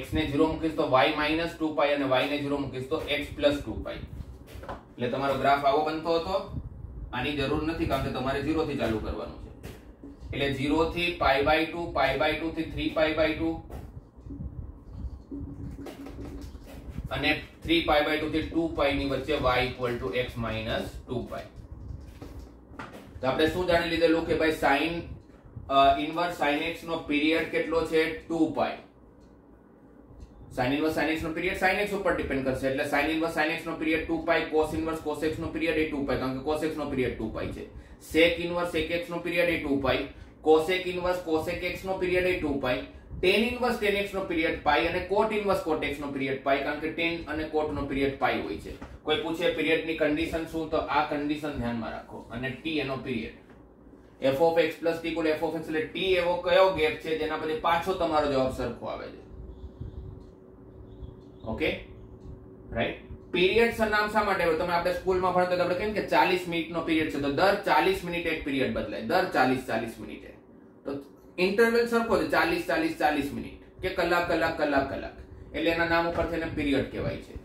x ને 0 મૂકીશ તો y માઇનસ 2 પાઈ અને y ને 0 મૂકીશ તો x પ્લસ 2 પાઈ એટલે તમારો ગ્રાફ આવો બનતો હતો. આની જરૂર નથી કારણ કે તમારે 0 થી ચાલુ કરવાનું છે. એટલે 0 થી પાઈ બાય 2 પાઈ બાય 2 થી 3 પાઈ બાય 2 અને 3 પાઈ બાય 2 થી 2 પાઈ ની વચ્ચે y equal to x minus 2 pi તો આપણે શું જાણી લીધેલું કે ભાઈ sin ઇન્વર્સ sin x નો પીરિયડ કેટલો છે? 2 pi sin inverse, sin x નો પીરિયડ sin x ઉપર ડિપેન્ડ કરશે. એટલે sin inverse, sin x નો period 2 pi cos inverse, cos x નો પીરિયડ એ 2 પાઈ કારણ કે cos x નો પીરિયડ 2 પાઈ છે. sec inverse, sec x નો પીરિયડ એ 2 pi cosec inverse cosec x નો પીરિયડ એ 2 pi tan inverse, tan x નો પીરિયડ પાઈ અને cot inverse, cot x નો પીરિયડ પાઈ કારણ કે tan અને cot નો પીરિયડ પાઈ હોય છે. કોઈ પૂછે પીરિયડની કન્ડિશન શું, તો આ કન્ડિશન ધ્યાનમાં રાખો અને t એનો period f of x t ઇક્વલ f of એટલે t એવો કયો ગેપ છે, જેના પછી પાછો તમારો જવાબ સરખો આવે છે. ઓકે? રાઈટ પીરિયડ સરનામ શા માટે તમે આપણે સ્કૂલમાં ભણતા આપણે કેમ કે 40 મિનિટનો પીરિયડ છે. તો દર 40 મિનિટે એક પીરિયડ બદલાય. દર 40 40 મિનિટે. તો ઇન્ટરવેલ સરખો છે. 40 40 40 મિનિટ. કે કલાક કલાક કલાક કલાક. એટલે એના નામ ઉપરથી એને પીરિયડ કહેવાય છે.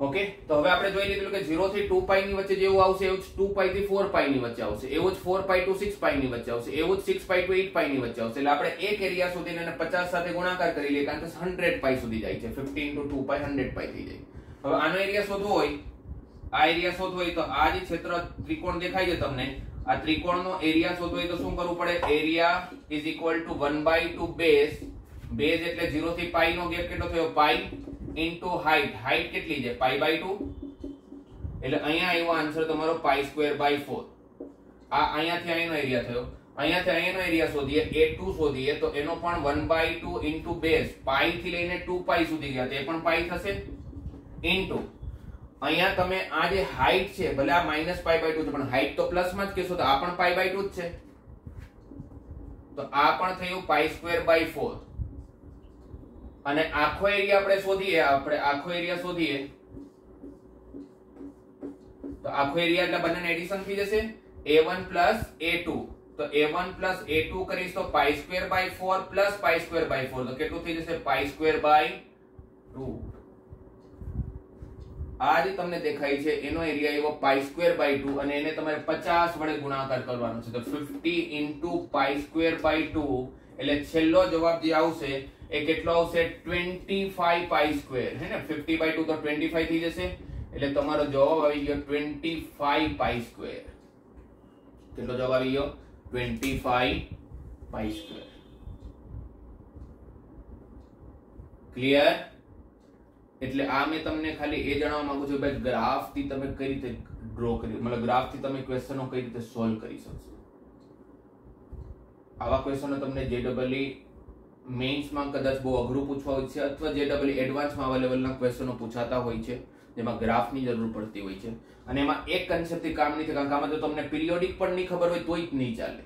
ઓકે તો હવે આપણે જોઈ લીધું કે 0 થી 2 પાઈ ની વચ્ચે જેવું આવશે, એવું જ 2 પાઈ થી 4 પાઈ ની વચ્ચે આવશે. એવું જ 4 પાઈ ટુ 6 પાઈ ની વચ્ચે આવશે. એવું જ 6 પાઈ ટુ 8 પાઈ ની વચ્ચે આવશે. એટલે આપણે એક એરિયા સુધી એને 50 સાથે ગુણાકાર કરી લઈએ કારણ કે 100 પાઈ સુધી જાય છે. 15 ઇન્ટુ 2 પાઈ 100 પાઈ થઈ જાય. હવે આનો એરિયા શોધવો હોય, આ એરિયા શોધવો હોય તો આ જે ક્ષેત્ર ત્રિકોણ દેખાય છે તમને. આ ત્રિકોણનો એરિયા શોધવો હોય તો શું કરવું પડે? Area is equal to 1 by 2 base base એટલે 0 થી પાઈ નો ગેપ કેટલો થયો? પાઈ ઇન્ટુ હાઈટ હાઈટ કેટલી છે? પાઈ બાય ટુ એટલે અહીંયા આવ્યો આન્સર તમારો પાઈ સ્ક્વેર બાય ફોર આ અહીંયાથી અહીંનો એરિયા થયો. અહીંયાથી અહીંનો એરિયા શોધીએ, એ ટુ શોધીએ, તો એનો પણ one by two into base pi થી લઈને ટુ પાઈ સુધી ગયા. તે પણ પાઈ થશે? ઇન્ટુ અહીંયા તમે આ જે હાઈટ છે, ભલે આ માઇનસ પાઈ બાય ટુ છે, પણ હાઈટ તો પ્લસમાં જ કહેશો, તો આ પણ પાઈ બાય ટુ જ છે. તો આ પણ થયું પાઈ સ્ક્વેર બાય 4 અને આખો એરિયા આપણે શોધીએ, આપણે આખો એરિયા શોધીએ. તો આખો એરિયા એટલે બંનેને એડિશન થઈ જશે. A1 a2 તો a1 a2 કરીશ તો pi square by 4 plus pi square by 4 તો કેટલું થઈ જશે? પાઈ સ્ક્વેર બાય 2 આ જે તમને દેખાય છે, એનો એરિયા એવો પાઈ સ્ક્વેર બાય 2 અને એને તમારે 50 વડે ગુણાકાર કરવાનો છે. તો 50 ઇન્ટુ પાઈ સ્ક્વેર બાય 2 એટલે છેલ્લો જવાબ જે આવશે એ કેટલો આવશે? 25 પાઈ સ્ક્વેર હે ને? 50 બાય 2 તો 25 થઈ જશે. એટલે તમારો જવાબ આવી ગયો 25 પાઈ સ્ક્વેર કેટલો જવાબ આવી ગયો? 25 પાઈ સ્ક્વેર ક્લિયર એટલે આ મેં તમને ખાલી એ જણાવવા માંગુ છું ભાઈ ગ્રાફથી તમે કઈ રીતે ડ્રો કરી, મતલબ ગ્રાફથી તમે ક્વેશ્ચનો કઈ રીતે સોલ્વ કરી શકશો? આવા ક્વેશ્ચનો તમને જે ડબલઈ મેઇન્સમાં કદાચ બહુ અઘરું પૂછવા હોય છે અથવા જે ડબલ એડવાન્સમાં આવા લેવલના ક્વેશ્ચનો પૂછાતા હોય છે, જેમાં ગ્રાફની જરૂર પડતી હોય છે. અને એમાં એક કન્સેપ્ટથી કામ નહીં થાય, કારણ કે આમાં જો તમને પિરિયોડિક પણ નહીં ખબર હોય તોય જ નહીં ચાલે.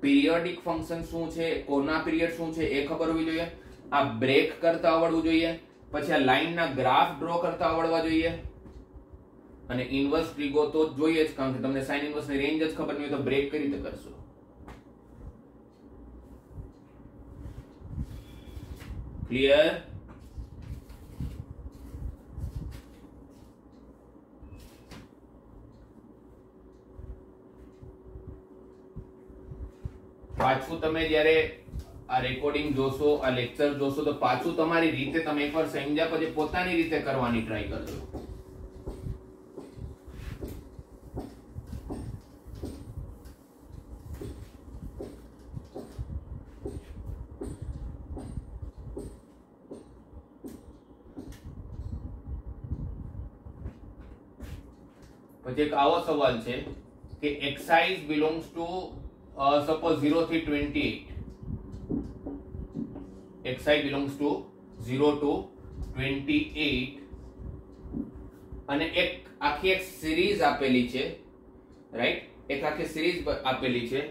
પિરિયોડિક ફંક્શન શું છે, કોના પિરિયડ શું છે, એ ખબર હોવી જોઈએ. આ બ્રેક કરતા આવડવું જોઈએ. પછી આ લાઇનના ગ્રાફ ડ્રો કરતા આવડવા જોઈએ. અને ઇન્વર્સ ટ્રીગો તો જોઈએ જ, કારણ કે તમને સાઇન ઇન્વર્સની રેન્જ જ ખબર નહીં હોય તો બ્રેક કરી રીતે કરશો? ક્લિયર પાછું તમે જ્યારે આ રેકોર્ડિંગ જોશો, આ લેક્ચર જોશો, તો પાછું તમારી રીતે તમે એકવાર સમજ્યા પછી પોતાની રીતે કરવાની ટ્રાય કરજો. પછી એક આવો સવાલ છે કે x i's belongs to suppose zero થી twenty x i's belongs to zero to twenty eight અને એક આખી એક સિરીઝ આપેલી છે રાઈટ એક આખી સિરીઝ આપેલી છે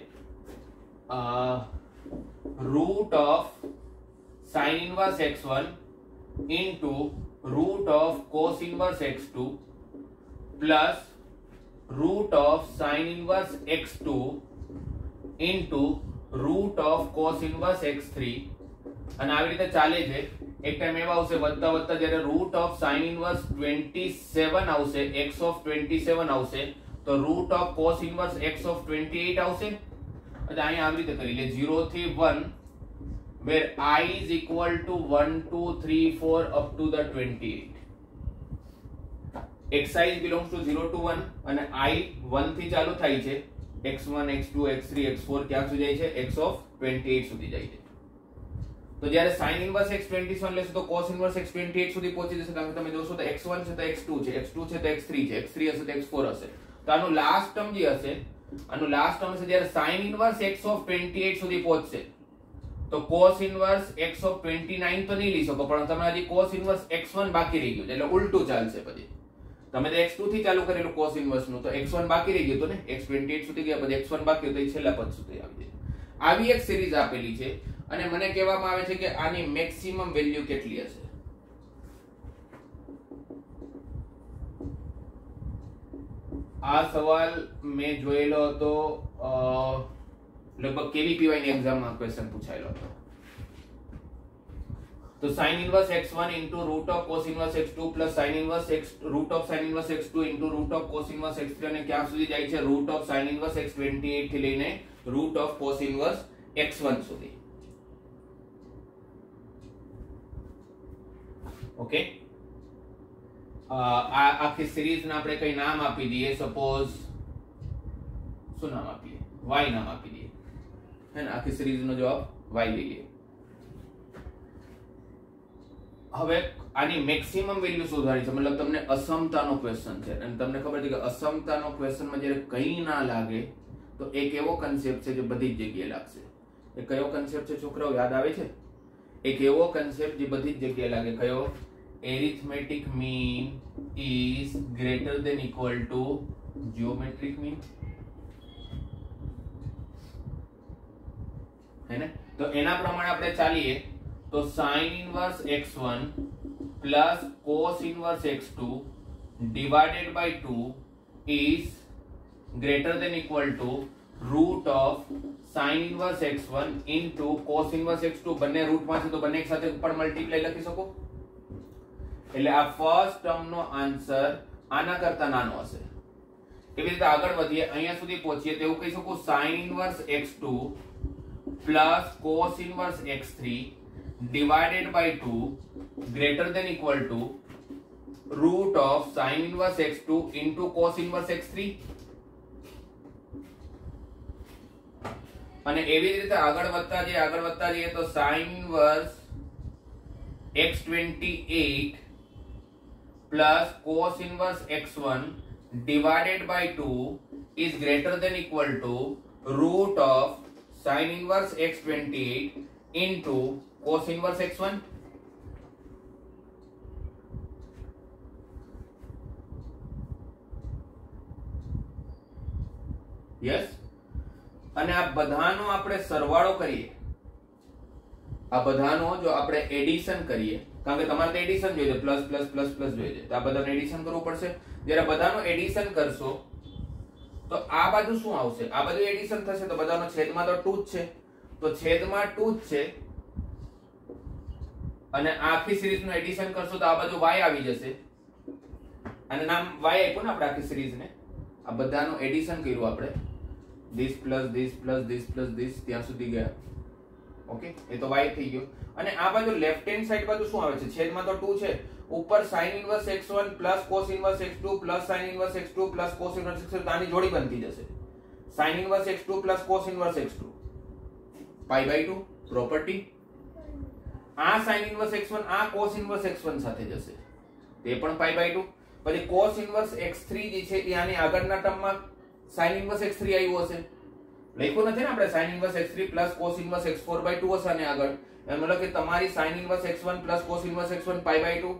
root of sin inverse x1 into root of cos inverse x2 plus root of sin inverse x2 into root of cos inverse x3 અને આવી રીતે ચાલે છે. એક ટાઈમ એવા આવશે, વધતા વધતા જ્યારે રૂટ ઓફ સાઇન ઇનવર્સ 27 આવશે એક્સ ઓફ 27 આવશે, તો root of cos inverse x of 28 આવશે. એટલે અહીંયા આવી રીતે કરી લે. ઝીરો થી one where i is equal to 1 2 3 4 up to the 28 xi belongs to 0 to 1 અને i 1 થી ચાલુ થાય છે. X1 x2 x3 x4 ક્યાં સુધી જાય છે? X of 28 સુધી જાય છે. તો જ્યારે sin ઇનવર્સ x21 લેશો તો cos ઇનવર્સ x28 સુધી પહોંચી જશે. કારણ કે તમે જોશો તો x1 છે તો x2 છે. X2 છે તો x3 છે. X3 હશે તો x4 હશે. તો આનું લાસ્ટ ટર્મ જે હશે, આનું લાસ્ટ ટર્મ હશે જ્યારે sin ઇનવર્સ x of 28 સુધી પહોંચશે. તો cos ઇનવર્સ x of 29 તો નહીં લઈ શકો પણ તમે હજી cos ઇનવર્સ x1 બાકી રહી ગયું એટલે ઉલટું ચાલશે પછી. તમે તો x2 થી ચાલુ કરેલું cos ઇનવર્સનું, તો x1 બાકી રહી ગયું તો ને? X28 સુધી ગયા, પછી x1 બાકી તો એ છેલ્લા પદ સુધી આવી જાય આવી એક સિરીઝ આપેલી છે અને મને કહેવામાં આવે છે કે આની મેક્સિમમ વેલ્યુ કેટલી હશે? આ સવાલ મેં જોયેલો હતો લગભગ કેવી પીવાયની એક્ઝામમાં ક્વેશ્ચન પૂછાયેલો હતો. તો inverse x x1 into root of cos inverse x2 plus sin inverse x, root of sin inverse x2 into root of cos inverse x3 અને ક્યાં સુધી જાય છે? root of sin inverse x28 થી લઈને root of cos inverse x1 સુધી. Okay આ આખી સિરીઝને આપણે કંઈ નામ આપી દઈએ સપોઝ શું નામ આપીએ? વાય નામ આપી દઈએ. હે ને? આખી સિરીઝનો જવાબ y લઈએ. હવે આની મેક્સિમમ વેલ્યુ શોધવાની છે. મતલબ તમને અસમતાનો ક્વેશ્ચન છે. અને તમને ખબર છે કે અસમતાનો ક્વેશ્ચનમાં જ્યારે કંઈ ના લાગે, તો એક એવો કન્સેપ્ટ છે જે બધી જ જગ્યાએ લાગશે. એ કયો કન્સેપ્ટ છે છોકરાઓ, યાદ આવે છે? એક એવો કન્સેપ્ટ જે બધી જ જગ્યાએ લાગે. કયો? Arithmetic mean is greater than equal to geometric mean હે ને? તો એના પ્રમાણે આપણે ચાલીએ. તો sin inverse x1 plus cos inverse x2 divided by 2 is greater than equal to root of sin inverse x1 into cos inverse x2 બંને રૂટમાં છે તો બંને એક સાથે ઉપર મલ્ટીપ્લાય લખી શકો? એટલે આ ફર્સ્ટ ટર્મ નો આન્સર આના કરતા નાનો હશે. એવી રીતે આગળ વધીએ. અહીંયા સુધી પહોંચીએ તો એવું કહી શકું sine inverse x2 plus cos inverse x3 divided by 2 greater than equal to root of sin inverse x2 into cos inverse x3 અને એવી જ રીતે આગળ વધતા જઈએ આગળ વધતા જઈએ તો sin inverse x28 plus cos inverse x1 divided by 2 is greater than equal to root of sin inverse x28 into cos inverse x1 yes અને આ બધાનો આપણે સરવાળો કરીએ. આ બધાનો જો આપણે એડિશન કરીએ, કારણ કે તમારે એડિશન જોઈએ પ્લસ પ્લસ પ્લસ પ્લસ જોઈએ છે. તો આ બધાનું એડિશન કરવું પડશે. જ્યારે બધાનું એડિશન કરશો, તો આ બાજુ શું આવશે? આ બાજુ એડિશન થશે, તો બધાનો છેદમાં તો 2 જ છે. તો છેદમાં 2 જ છે અને આખી સિરીઝનું એડિશન કરશો તો આ બાજુ y આવી જશે. અને નામ y આપ્યું ને આપણે આખી સિરીઝને. આ બધાનું એડિશન કર્યું આપણે. This plus this plus this plus this ત્યાં સુધી ગયા. ઓકે એ તો y થઈ ગયો. અને આ બાજુ લેફ્ટ હેન્ડ સાઈડ બાજુ શું આવે છે? છેદમાં તો 2 છે. ઉપર sin inverse x1 cos inverse x2 sin inverse x2 cos inverse x3 તો આની જોડી બનતી જશે. Sin inverse x2 cos inverse x2 pi by 2 property આ sin ઇન્વર્સ x1 આ cos ઇન્વર્સ x1 સાથે જશે તે પણ પાઈ બાય 2 પછી cos ઇન્વર્સ x3 જે છે એ આની આગળના ટર્મમાં sin ઇન્વર્સ x3 આવ્યું હશે લખ્યું નથી ને આપણે sin inverse x3 cos inverse x4 by 2 હશે આની આગળ એમ મતલબ કે તમારી sin inverse x1 cos inverse x1 pi by 2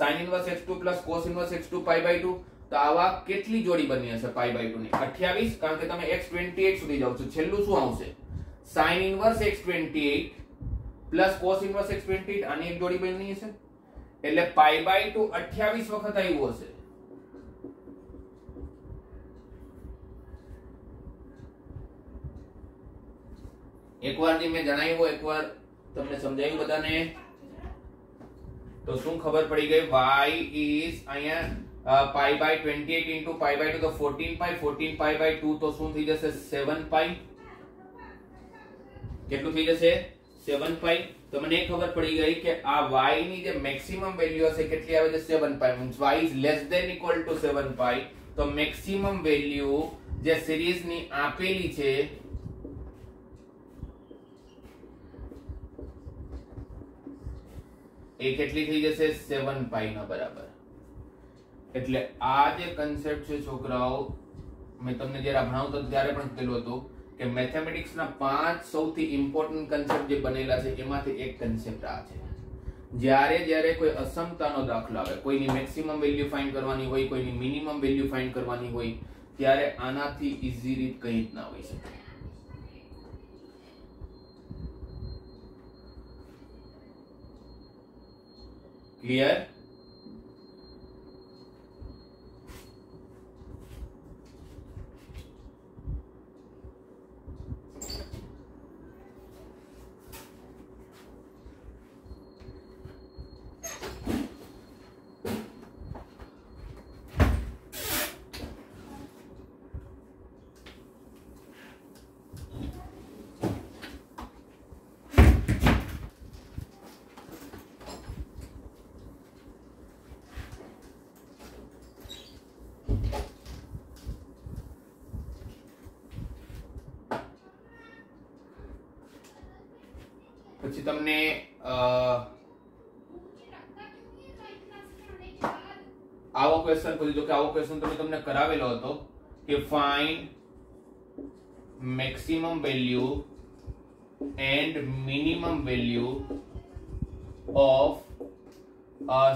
sin inverse x2 cos inverse x2 pi by 2 તો આવા કેટલી જોડી બની હશે પાઈ બાય 2 ની 28 કારણ કે તમે x28 સુધી જાવ છો છેલ્લું શું આવશે sin inverse x28 plus cos inverse x28 આની એક જોડી બની હશે એટલે પાઈ બાય 2 28 વખત આવ્યું હશે એકવાર જે મેં જણાવ્યું એકવાર તમને સમજાયું બધાને તો શું ખબર પડી ગઈ y is અહીંયા pi by 28 into pi by 2 તો 14 પાઈ 14 પાઈ બાય 2 તો શું થઈ જશે 7 પાઈ કેટલું થઈ જશે 7 પાઈ તો મને ખબર પડી ગઈ કે આ y ની જે મેક્સિમમ વેલ્યુ હશે કેટલી આવે છે? 7 pi means y is less than equal to 7 pi તો મેક્સિમમ વેલ્યુ જે સિરીઝની આપેલી છે, એ કેટલી થઈ જશે? સેવન પાઈ ના બરાબર. એટલે આ જે કન્સેપ્ટ છે છોકરાઓ, મેં તમને જ્યારે ભણાવતો ત્યારે પણ કહેલું હતું કે મેથેમેટિક્સના પાંચ સૌથી ઇમ્પોર્ટન્ટ કન્સેપ્ટ જે બનેલા છે, એમાંથી એક કન્સેપ્ટ આ છે. જ્યારે જ્યારે કોઈ અસમતાનો દાખલો આવે, કોઈની મેક્સિમમ વેલ્યુ ફાઇન્ડ કરવાની હોય, કોઈની મિનિમમ વેલ્યુ ફાઇન્ડ કરવાની હોય, ત્યારે આનાથી ઇઝી રીત કંઈ જ ના હોય શકે. ક્લિયર પછી તમને અ, આવો ક્વેશ્ચન પૂછી દો કે આવો ક્વેશ્ચન તમે તમને કરાવેલો હતો કે find maximum value and minimum value of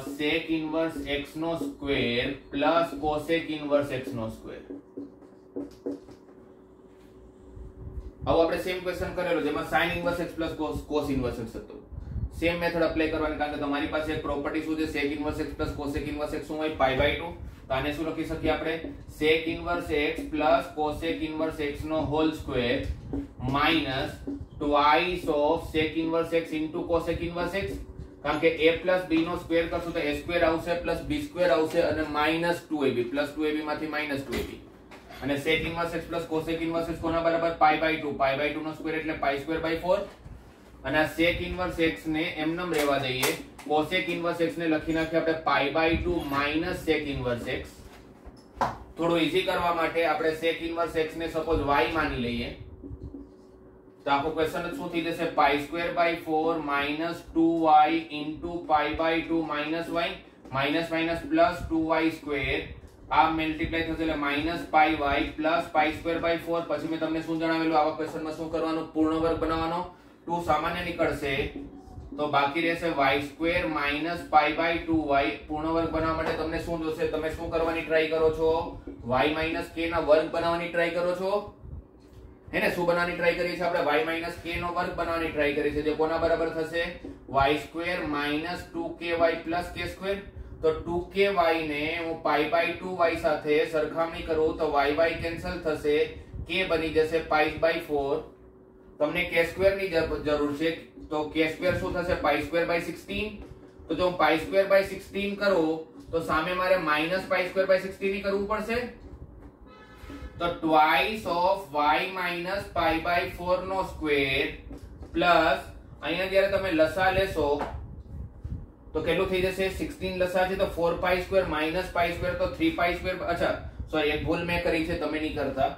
sec inverse x no square plus cosec inverse x નો સ્ક્વેર આવો આપણે સેમ ક્વેશ્ચન કરેલો જેમાં sin inverse x cos cos inverse x હતો સેમ મેથડ એપ્લાય કરવાની કારણ કે તમારી પાસે એક પ્રોપર્ટી શું છે sec inverse x cosec inverse x શું હોય pi by 2 તો આને શું લખી શકીએ આપણે sec inverse x cosec inverse x no whole square minus twice of sec inverse x cosec inverse x કારણ કે a પ્લસ b નો સ્ક્વેર કરશું તો a સ્ક્વેર આવશે પ્લસ b સ્ક્વેર આવશે અને minus two ab plus two ab માંથી minus two ab અને sec inverse x plus cosec inverse x કોના બરાબર pi by 2 pi by 2 નો સ્ક્વેર એટલે pi સ્ક્વેર by 4 અને આ sec inverse x ને એમનેમ રહેવા દઈએ cosec inverse x ને લખી નાખીએ આપણે pi by 2 minus sec inverse x થોડું ઈઝી કરવા માટે આપણે sec inverse x ને સપોઝ y માની લઈએ તો આખો ક્વેશ્ચન શું થઈ જશે pi square by 4 minus 2y into pi by 2 minus y minus minus plus 2y square આ મલ્ટીપ્લાય થશે એટલે minus pi y plus pi square by four પછી મેં તમને શું જણાવેલું? આવા ક્વેશ્ચનમાં શું કરવાનું? પૂર્ણ વર્ગ બનાવવાનો. ટુ સામાન્ય નીકળશે. તો બાકી રહેશે y square minus pi by two y પૂર્ણ વર્ગ બનાવવા માટે તમને શું જોશે? તમે શું કરવાની ટ્રાય કરો છો? વાય માઇનસ કે ના વર્ગ બનાવવાની ટ્રાય કરો છો? હે ને? શું બનાવવાની ટ્રાય કરીએ છીએ આપણે? y માઇનસ k નો વર્ગ બનાવવાની ટ્રાય કરીએ છીએ. જે કોના બરાબર થશે? y square minus two k y plus k square તો ટુ કે વાય ને હું પાઈ બાય ટુ વાય સાથે સરખામણી કરું તો વાય બાય કેન્સલ થશે કે બની જશે પાઈ બાય ફોર તમને કે સ્ક્વેરની જર- જરૂર છે તો કે સ્ક્વેર શું થશે પાઈ સ્ક્વેર બાય સિક્સટીન તો જો હું પાઈ સ્ક્વેર બાય સિક્સટીન કરું તો સામે મારે માઇનસ પાઈ સ્ક્વેર બાય સિક્સટીનની કરવું પડશે તો twice of y minus pi by four no square plus અહીંયા જ્યારે તમે લસા લેશો તો કેટલું થઈ જશે? 16 લસા છે તો 4 pi square minus pi square તો 3 પાઈ સ્ક્વેર અચ્છા સોરી એક ભૂલ મેં કરી છે, તમે નહીં કરતા.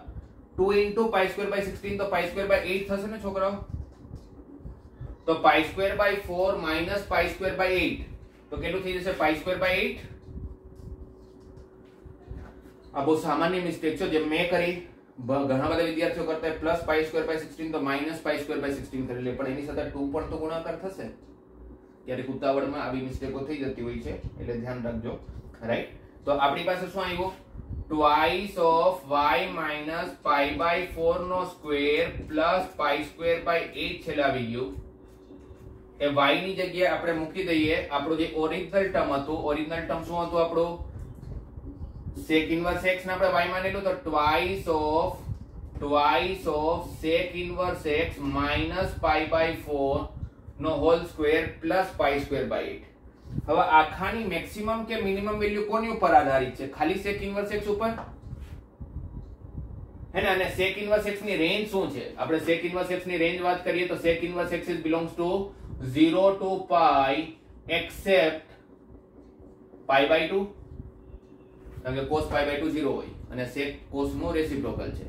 2 ઇન્ટુ પાઈ સ્ક્વેર બાય 16 તો પાઈ સ્ક્વેર બાય 8 થશે ને, છોકરાઓ? તો pi square by 4 minus pi square by 8 તો કેટલું થઈ જશે? પાઈ સ્ક્વેર બાય 8 આ બહુ સામાન્ય મિસ્ટેક છે જે મેં કરી. ઘણા બધા વિદ્યાર્થીઓ કરતા પ્લસ પાઈ સ્ક્વેર બાય 16 તો માઇનસ પાઈ સ્ક્વેર બાય 16 કરી લે, પણ એની સાથે 2 પણ તો ગુણાકાર થશે. ક્યારેક ઉતાવળમાં આવી મિસ્ટેકો થઈ જતી હોય છે, એટલે ધ્યાન રાખજો. રાઈટ તો આપણી પાસે શું આવ્યું? Twice of y minus pi by four no square plus pi square by eight છેલ્લે આવી ગયું. એ વાયની જગ્યાએ આપણે મૂકી દઈએ. આપણું જે ઓરિજિનલ ટર્મ હતું ઓરિજિનલ ટર્મ શું હતું આપણું? Sec inverse x ને આપણે y માનેલું તો twice of twice of sec inverse x minus pi by 4 no whole square plus pi square by eight હવે આખાની મેક્સિમમ કે મિનિમમ વેલ્યુ કોની ઉપર આધારિત છે? ખાલી સેક ઇન્વર્સ એક્સ ઉપર? હે ને? અને સેક ઇન્વર્સ એક્સની રેન્જ શું છે? આપણે સેક ઇન્વર્સ એક્સની રેન્જ વાત કરીએ તો sec inverse x is belongs to 0 to pi except pi by 2 કારણ કે cos પાઈ બાય 2 0 હોય. અને સેક cos નો રેસિપ્રોકલ છે.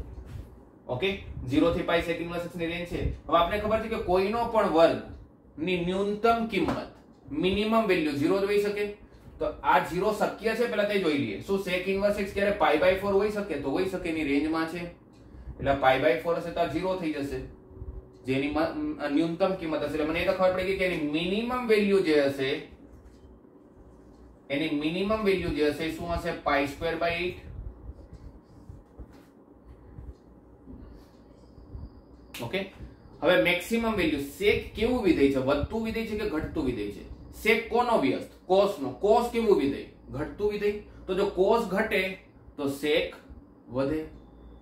ઓકે 0 થી પાઈ સેક ઇન્વર્સ એક્સની રેન્જ છે. હવે આપણે ખબર છે કે કોઈનો પણ વર્ગ ની ન્યૂનતમ કિંમત મિનિમમ વેલ્યુ 0 જ હોઈ શકે. તો આ 0 શક્ય છે? પહેલા તે જોઈ લઈએ. શું sec ઇન્વર્સ x ક્યારે પાઈ બાય 4 હોઈ શકે? તો હોઈ શકે એની રેન્જમાં છે. એટલે પાઈ બાય 4 હશે તો આ 0 થઈ જશે. જેની ન્યૂનતમ કિંમત હશે. એટલે મને એ તો ખબર પડી ગઈ કે એની મિનિમમ વેલ્યુ જે હશે, એની મિનિમમ વેલ્યુ જે હશે શું હશે? Pi square by eight okay હવે મેક્સિમમ વેલ્યુ સેક કેવું વિધેય છે? વધતું વિધેય છે કે ઘટતું વિધેય છે? સેક કોનો વ્યસ્ત? કોસ નો કોસ કેવું વિધેય? ઘટતું વિધેય. તો જો કોસ ઘટે, તો સેક વધે.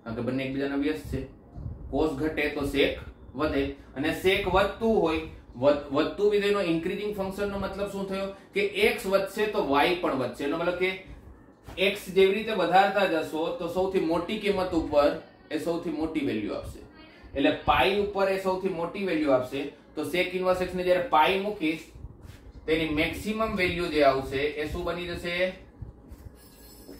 કારણ કે બંને એકબીજાના વ્યસ્ત છે. કોસ ઘટે, તો સેક વધે. અને સેક વધતું હોય, વધ- વધતું વિધેયનો ઇન્ક્રીઝિંગ ફંક્શનનો મતલબ શું થયો? કે x વધશે તો y પણ વધશે. એનો મતલબ કે x જેવી રીતે વધારતા જશો, તો સૌથી મોટી કિંમત ઉપર એ સૌથી મોટી વેલ્યુ આપશે. એટલે પાઈ ઉપર એ સૌથી મોટી વેલ્યુ આપશે. તો સેક ઇન્વર્સ એક્સ ને જ્યારે પાઈ મૂકીશ, તેની મેક્સિમમ વેલ્યુ જે આવશે એ શું બની જશે?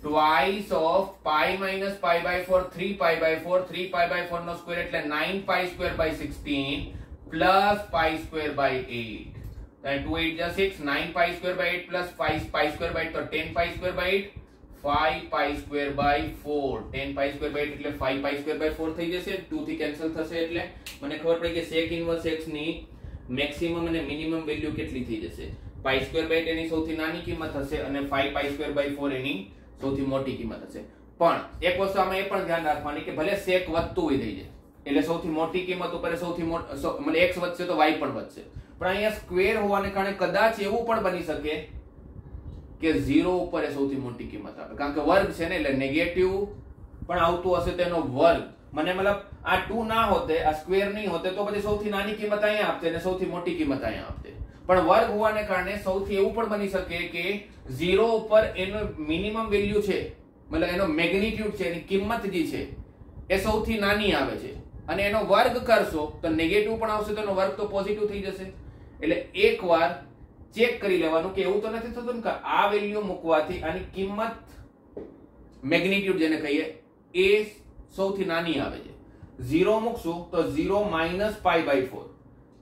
Twice of pi minus pi by 4 3 pi by 4 3 pi by 4 નો સ્ક્વેર એટલે nine pi square by sixteen plus pi square by eight two eight જા six nine pi square by eight plus five pi square by તો ten pi square by eight five pi square by four ten pi square by એટલે five pi square by four થઈ જશે. Two cancel થશે એટલે મને ખબર પડી કે સેક ઇનવર્સ એક્સ મેક્સિમમ અને મિનિમમ વેલ્યુ કેટલી થઈ જશે. પાઈ સ્ક્વેર બાય એની સૌથી નાની કિંમત હશે અને five pi square by four એની સૌથી મોટી કિંમત હશે. પણ એક વસ્તુ આમાં એ પણ ધ્યાન રાખવાની કે ભલે સેક વધતું હોય થઈ જાય, એટલે સૌથી મોટી કિંમત ઉપર સૌથી મતલબ એક્સ વધશે તો વાય પણ વધશે. પણ અહીંયા સ્ક્વેર હોવાને કારણે કદાચ એવું પણ બની શકે કે ઝીરો ઉપર એ સૌથી મોટી કિંમત આપે. કારણ કે વર્ગ છે ને એટલે નેગેટિવ પણ આવતું હશે તેનો વર્ગ. મને મતલબ આ ટુ ના હોતે, આ સ્ક્વેર નહીં હોતે, તો પછી સૌથી નાની કિંમત અહીંયા આપતે અને સૌથી મોટી કિંમત અહીંયા આપતે પણ વર્ગ હોવાને કારણે સૌથી એવું પણ બની શકે કે ઝીરો ઉપર એનો મિનિમમ વેલ્યુ છે, મતલબ એનો મેગ્નિટ્યુડ છે, એની કિંમત જે છે, એ સૌથી નાની આવે છે. અને એનો વર્ગ કરશો, તો નેગેટિવ પણ આવશે, તો એનો વર્ગ તો પોઝિટિવ થઈ જશે. એટલે એકવાર ચેક કરી લેવાનું કે એવું તો નથી થતું ને કે આ વેલ્યુ મૂકવાથી આની કિંમત મેગ્નિટ્યુડ જેને કહીએ, એ સૌથી નાની આવે છે. ઝીરો મૂકશું તો zero minus pi by four.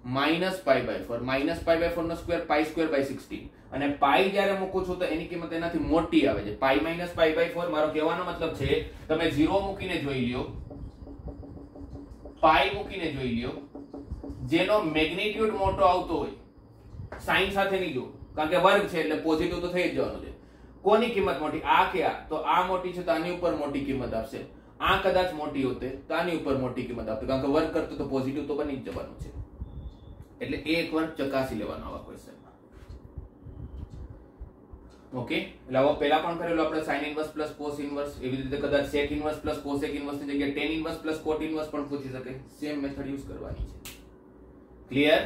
Minus pi by four. Minus pi by four no square, pi square by sixteen. અને પાઈ જ્યારે મૂકું છું તો એની કિંમત એનાથી મોટી આવે છે. Pi minus pi by four, મારો કહેવાનો મતલબ છે, તમે ઝીરો મૂકીને જોઈ લ્યો. પાઈ મૂકીને જોઈ લ્યો. જેનો મેગ્નિટ્યુડ મોટો આવતો હોય સાઈન સાથે નહીં જો કારણ કે વર્ગ છે એટલે પોઝિટિવ તો થઈ જ જવાનું છે. કોની કિંમત મોટી? આ કે આ? તો આ મોટી છે તો આની ઉપર મોટી કિંમત આપશે. આ કદાચ મોટી હોતે તો આની ઉપર મોટી કિંમત આપશે. કારણ કે વર્ગ કરતો તો પોઝિટિવ તો બની જ જવાનું છે. એટલે એ એક વાર ચકાસી લેવાનો આવા ક્વેશ્ચનમાં ઓકે એટલે આવો પહેલા પણ કરેલો આપણે sine inverse plus cos inverse એવી રીતે કદાચ સેક ઇન્વર્સ પ્લસ કોસેક ઇન્વર્સની જગ્યાએ tan inverse plus cot inverse પણ પૂછી શકે સેમ મેથડ યુઝ કરવાની છે. ક્લિયર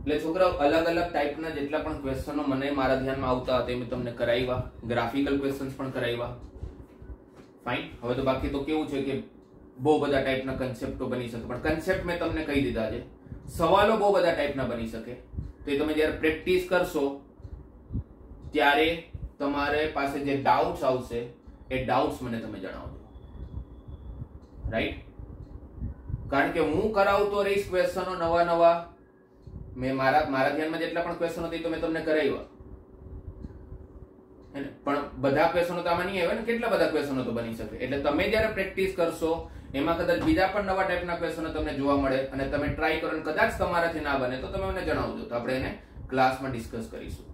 એટલે છોકરાઓ, અલગ અલગ ટાઈપના જેટલા પણ ક્વેશ્ચનો મને મારા ધ્યાનમાં આવતા હતા મેં તમને કરાવ્યા. ગ્રાફિકલ ક્વેશ્ચન્સ પણ કરાવ્યા. ફાઇન હવે તો બાકી તો કેવું છે કે બહુ બધા ટાઈપના કન્સેપ્ટો બની શકે. પણ કન્સેપ્ટ મેં તમને કહી દીધા છે. સવાલો બહુ બધા ટાઈપના બની શકે. તો એ તમે જ્યારે પ્રેક્ટિસ કરશો, ત્યારે તમારે પાસે જે ડાઉટ્સ આવશે, એ ડાઉટ્સ મને તમે જણાવજો. રાઈટ કારણ કે હું કરાવતો રહીશ ક્વેશ્ચનો નવા નવા મેં મારા મારા ધ્યાનમાં જેટલા પણ ક્વેશ્ચન હતી તો મેં તમને કરાવ્યા. પણ બધા ક્વેશ્ચનો તો આમાં નહીં આવ્યા ને? કેટલા બધા ક્વેશ્ચનો તો બની શકે? એટલે તમે જ્યારે પ્રેક્ટિસ કરશો, એમાં કદાચ બીજા પણ નવા ટાઈપના ક્વેશ્ચનો તમને જોવા મળે અને તમે ટ્રાય કરો કદાચ તમારાથી ના બને, તો તમે મને જણાવજો. તો આપણે એને ક્લાસમાં ડિસ્કસ કરીશું.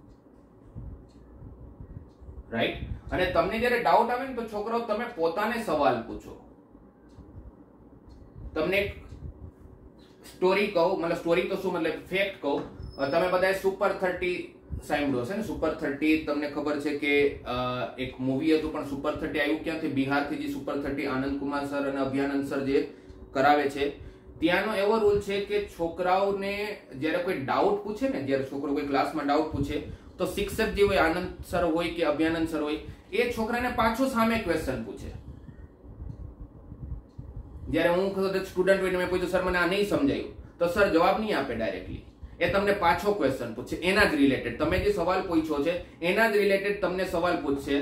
રાઈટ અને તમને જ્યારે ડાઉટ આવે ને, તો છોકરાઓ, તમે પોતાને સવાલ પૂછો. તમને સ્ટોરી કહું, મતલબ સ્ટોરી તો શું, મતલબ ફેક્ટ કહું તમે બધાએ સુપર થર્ટી સાંભળ્યો છે ને? સુપર થર્ટી તમને ખબર છે કે એક મૂવી હતું, પણ સુપર થર્ટી આવ્યું ક્યાંથી બિહારથી, જે super thirty Anand Kumar sir અને અભિયાનંદ સર જે કરાવે છે, ત્યાંનો એવો રૂલ છે કે છોકરાઓને જ્યારે કોઈ ડાઉટ પૂછે ને, જ્યારે છોકરો કોઈ ક્લાસમાં ડાઉટ પૂછે, તો શિક્ષક જે હોય, આનંદ સર હોય કે અભિયાનંદ સર હોય, એ છોકરાને પાછો સામે ક્વેશ્ચન પૂછે. જ્યારે હું સ્ટુડન્ટ હોય મેં પૂછ્યું સર મને આ નહીં સમજાયું. તો સર જવાબ નહીં આપે ડાયરેક્ટલી એ તમને પાછો ક્વેશ્ચન પૂછશે એના જ રિલેટેડ તમે જે સવાલ પૂછ્યો છે, એના જ રિલેટેડ તમને સવાલ પૂછશે.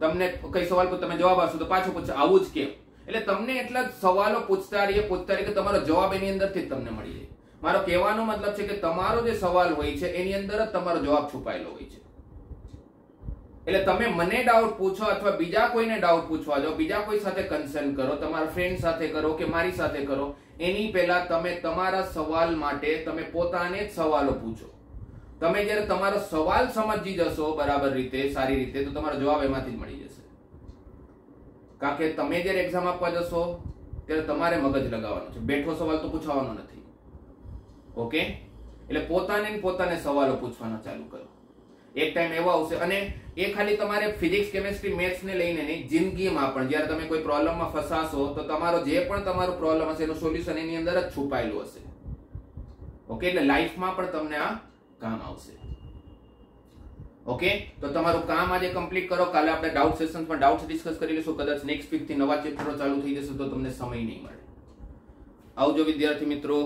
તમને કઈ સવાલ પૂછ, તમે જવાબ આપશો તો પાછો પૂછશે આવું જ કેમ? એટલે તમને એટલા જ સવાલો પૂછતા રહીએ પૂછતા રહીએ કે તમારો જવાબ એની અંદરથી જ તમને મળી જાય. મારો કહેવાનો મતલબ છે કે તમારો જે સવાલ હોય છે, એની અંદર જ તમારો જવાબ છુપાયેલો હોય છે. એટલે તમે મને ડાઉટ પૂછો અથવા બીજા કોઈને ડાઉટ પૂછવા જાઓ, બીજા કોઈ સાથે કન્સલ્ટ કરો, તમારા ફ્રેન્ડ સાથે કરો કે મારી સાથે કરો, એની પહેલા તમે તમારા સવાલ માટે તમે પોતાને જ સવાલો પૂછો. તમે જ્યારે તમારો સવાલ સમજી જશો બરાબર રીતે, સારી રીતે, તો તમારો જવાબ એમાંથી જ મળી જશે. કારણ કે તમે જ્યારે એક્ઝામ આપવા જશો, ત્યારે તમારે મગજ લગાવવાનો છે. બેઠો સવાલ તો પૂછવાનો નથી. ઓકે એટલે પોતાને પોતાને સવાલો પૂછવાના ચાલુ કરો. એક ટાઈમ એવો આવશે અને એ ખાલી તમારે ફિઝિક્સ કેમેસ્ટ્રી મેથ્સ ને લઈને નહીં, જિંદગીમાં પણ. જ્યારે તમે કોઈ પ્રોબ્લેમમાં ફસાશો, તો તમારો જે પણ તમારો પ્રોબ્લેમ હશે, એનું સોલ્યુશન એની અંદર જ છુપાયેલું હશે. ઓકે એટલે લાઈફમાં પણ તમને આ કામ આવશે. ઓકે તો તમારું કામ આજે કમ્પ્લીટ કરો. કાલે આપણે ડાઉટ સેશન પણ ડાઉટ ડિસ્કસ કરી લઈશું. કદાચ નેક્સ્ટ વીકથી નવા ચેપ્ટરો ચાલુ થઈ જશે, તો તમને સમય નહીં મળે. આવજો વિદ્યાર્થી મિત્રો.